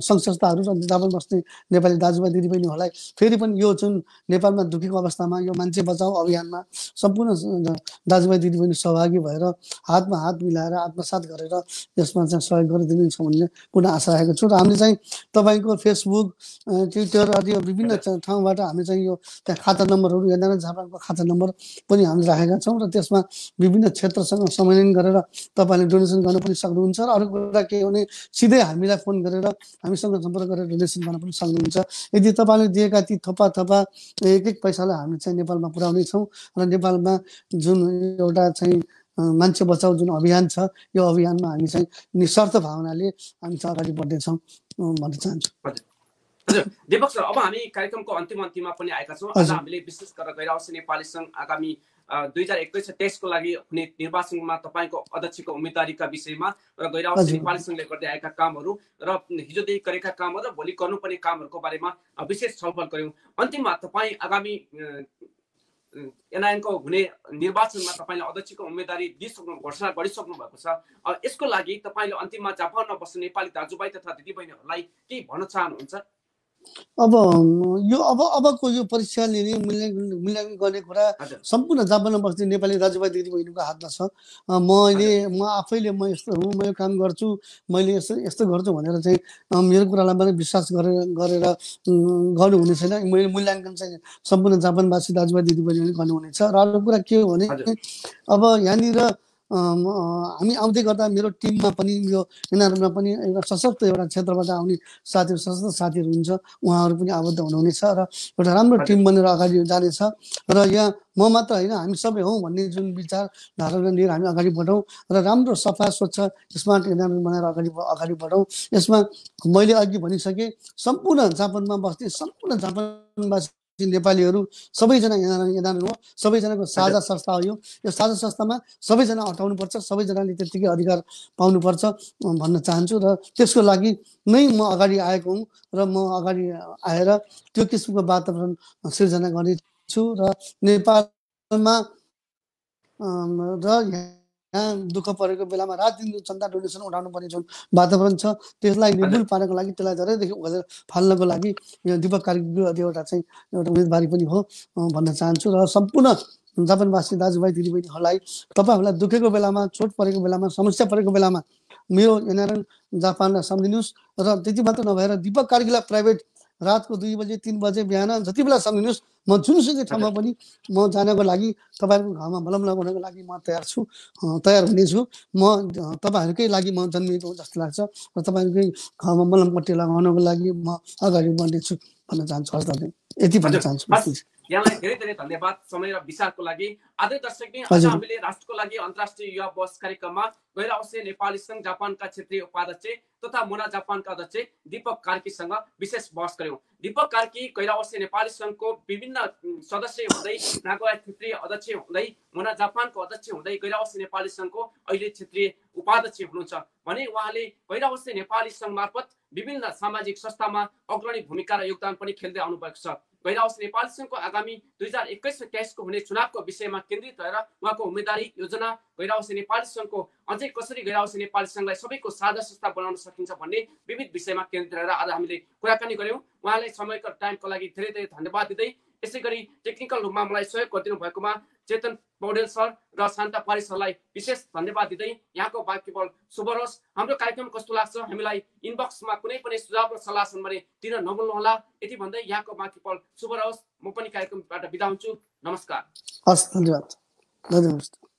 सङ्घ संस्थाहरू र जापान बस्ने नेपाली दाजुभाइ दिदीबहिनीहरूलाई फेरि पनि यो जुन नेपालमा दुखेको अवस्थामा यो मान्छे बचाउ अभियानमा सम्पूर्ण दाजुभाइ दिदीबहिनी सहभागी भएर हातमा हात मिलाएर आत्मसात गरेर यसमा चाहिँ सहयोग गरिदिनुहुन्छ भन्ने पुनः आशा राखेको छु। र हामीले चाहिँ तपाईँको फेसबुक ट्विटर आदि विभिन्न ठाउँबाट हामी चाहिँ यो त्यहाँ खाता नम्बरहरू हेर्दा जापानको खाता नम्बर पनि हामीले राखेका छौँ र त्यसमा विभिन्न क्षेत्रसँग समन्वयन गरेर तपाईँले डोनेसन गर्न पनि सक्नुहुन्छ र अरू कुरा के भने सिधै हामीलाई फोन गरेर हामीसँग सम्पर्क गरेर डोनेसन गर्न पनि सक्नुहुन्छ। यदि तपाईँले दिएका ती थपा थपा एक एक पैसालाई हामी चाहिँ नेपालमा पुर्याउने छौँ र नेपालमा जुन एउटा चाहिँ मान्छे बचाउ जुन अभियान छ यो अभियानमा हामी चाहिँ निस्वार्थ भावनाले हामी चाहिँ अगाडि बढ्नेछौँ भन्न चाहन्छु। दिपक सर अब हामी कार्यक्रमको अन्तिम अन्तिममा पनि आएका छौँ। आज हामीले विशेष गरेर गैरावासी नेपाली सङ्घ आगामी दुई हजार एक्काइस तेइसको लागि हुने निर्वाचनमा तपाईँको अध्यक्षको उम्मेदवारीका विषयमा र गैरावासी नेपाली सङ्घले गर्दै आएका कामहरू र हिजोदेखि गरेका कामहरू र भोलि गर्नुपर्ने कामहरूको बारेमा विशेष छलफल गऱ्यौँ। अन्तिममा तपाईँ आगामी एनआइएनको हुने निर्वाचनमा तपाईँले अध्यक्षको उम्मेदवारी दिइसक्नु घोषणा गरिसक्नु भएको छ। यसको लागि तपाईँले अन्तिममा जापानमा बस्ने नेपाली दाजुभाइ तथा दिदीबहिनीहरूलाई केही भन्न चाहनुहुन्छ? अब यो अब अबको यो परीक्षा लिने मूल्याङ्कन मूल्याङ्कन गर्ने कुरा सम्पूर्ण जापानमा बस्ने नेपाली दाजुभाइ दिदीबहिनीको हातमा छ। म अहिले म आफैले म यस्तो हुँ म यो काम गर्छु मैले यस्तो यस्तो गर्छु भनेर चाहिँ मेरो कुरालाई पनि विश्वास गरेर गरेर गर्नुहुने छैन। मैले मूल्याङ्कन चाहिँ सम्पूर्ण जापानवासी दाजुभाइ दिदीबहिनीले गर्नुहुनेछ। र अर्को कुरा के हो भने अब यहाँनिर हामी आउँदै गर्दा मेरो टिममा पनि यो यिनीहरूमा पनि एउटा सशक्त एउटा क्षेत्रबाट आउने साथीहरू सशक्त साथीहरू हुन्छ। उहाँहरू पनि आबद्ध हुनुहुनेछ र एउटा राम्रो टिम बनेर अगाडि जानेछ र यहाँ म मात्र होइन हामी सबै हौँ भन्ने जुन विचार धारणा लिएर हामी अगाडि बढौँ र राम्रो सफा स्वच्छ स्मार्ट इन्भाइरोमेन्ट बनाएर अगाडि अगाडि बढौँ। यसमा मैले अघि भनिसकेँ सम्पूर्ण जापानमा बस्ने सम्पूर्ण जापानवासी नेपालीहरू सबैजना यिनीहरू हो सबैजनाको साझा संस्था हो यो। यो साझा संस्थामा सबैजना अटाउनुपर्छ सबैजनाले त्यत्तिकै अधिकार पाउनुपर्छ भन्न चाहन्छु र त्यसको लागि नै म अगाडि आएको हुँ र म अगाडि आएर त्यो किसिमको वातावरण सिर्जना गर्नेछु र नेपालमा र यहाँ दुःख परेको बेलामा रात दिन चन्दा डोनेसन उठाउनु पर्ने जुन वातावरण छ त्यसलाई निर्मूल पार्नको लागि त्यसलाई धेरैदेखि फाल्नको लागि यो दिपक कार्की एउटा चाहिँ एउटा उम्मेदवारी पनि हो भन्न चाहन्छु र सम्पूर्ण जापानवासी दाजुभाइ दिदीबहिनीहरूलाई तपाईँहरूलाई दुखेको बेलामा चोट परेको बेलामा समस्या परेको बेलामा मेरो एनआरएन जापानलाई सम्झिनुहोस् र त्यति मात्र नभएर दिपक कार्कीलाई प्राइभेट रातको दुई बजे तिन बजे बिहान जति बेला सम्झिनुहोस् म जुनसुकै ठाउँमा पनि म जानको लागि तपाईँहरूको घरमा मलम लगाउनको लागि म तयार छु तयार हुनेछु। म तपाईँहरूकै लागि म जन्मिएको जस्तो लाग्छ र तपाईँहरूकै घरमा मलम पट्टी लगाउनको लागि म अगाडि बढ्नेछु भन्न चाहन्छु। हस् यति भन्न चाहन्छु। यहाँलाई धेरै धेरै धन्यवाद समय र विचारको लागि। आदरणीय दर्शक नै। हामीले राष्ट्रको लागि अन्तर्राष्ट्रिय युवा बस कार्यक्रममा गैर अवश्य नेपाली सङ्घ जापानका क्षेत्रीय उपाध्यक्ष तथा मुना जापानका अध्यक्ष दीपक कार्कीसँग विशेष बहस गऱ्यौँ। दीपक कार्की गैर अवश्य नेपाली सङ्घको विभिन्न सदस्य हुँदै नागोया क्षेत्रीय अध्यक्ष हुँदै मुना जापानको अध्यक्ष हुँदै गैर अवश्य नेपाली सङ्घको अहिले क्षेत्रीय उपाध्यक्ष हुनुहुन्छ भने उहाँले गैर अवश्य नेपाली सङ्घ मार्फत विभिन्न सामाजिक संस्थामा अग्रणी भूमिका र योगदान पनि खेल्दै आउनु भएको छ। गैर अवश्य नेपाली सङ्घको आगामी दुई हजार एक्काइस र तेइसको हुने चुनावको विषयमा केन्द्रित रहेर उहाँको उम्मेदवारी योजना गैर अवश्य नेपाली सङ्घको अझै कसरी गैर अवश्य नेपाली सङ्घलाई सबैको साझा संस्था बनाउन सकिन्छ भन्ने विविध विषयमा केन्द्रित रहेर आज हामीले कुराकानी गऱ्यौँ उहाँलाई समयको टाइमको लागि धेरै धेरै धन्यवाद दिँदै यसै गरी टेक्निकल रूपमा मलाई सहयोग गरिदिनु भएकोमा चेतन पौडेल सर र शान्ता पारी सरलाई विशेष धन्यवाद दिँदै यहाँको वाक्यबल शुभ रहोस् हाम्रो कार्यक्रम कस्तो लाग्छ हामीलाई इनबक्समा कुनै पनि सुझाव र सल्लाह छन् भने दिन नभुल्नुहोला। यति भन्दै यहाँको वाक्यबल शुभ रहोस् म पनि कार्यक्रमबाट बिदा हुन्छु। नमस्कार। हस् धन्यवाद। धन्यवाद।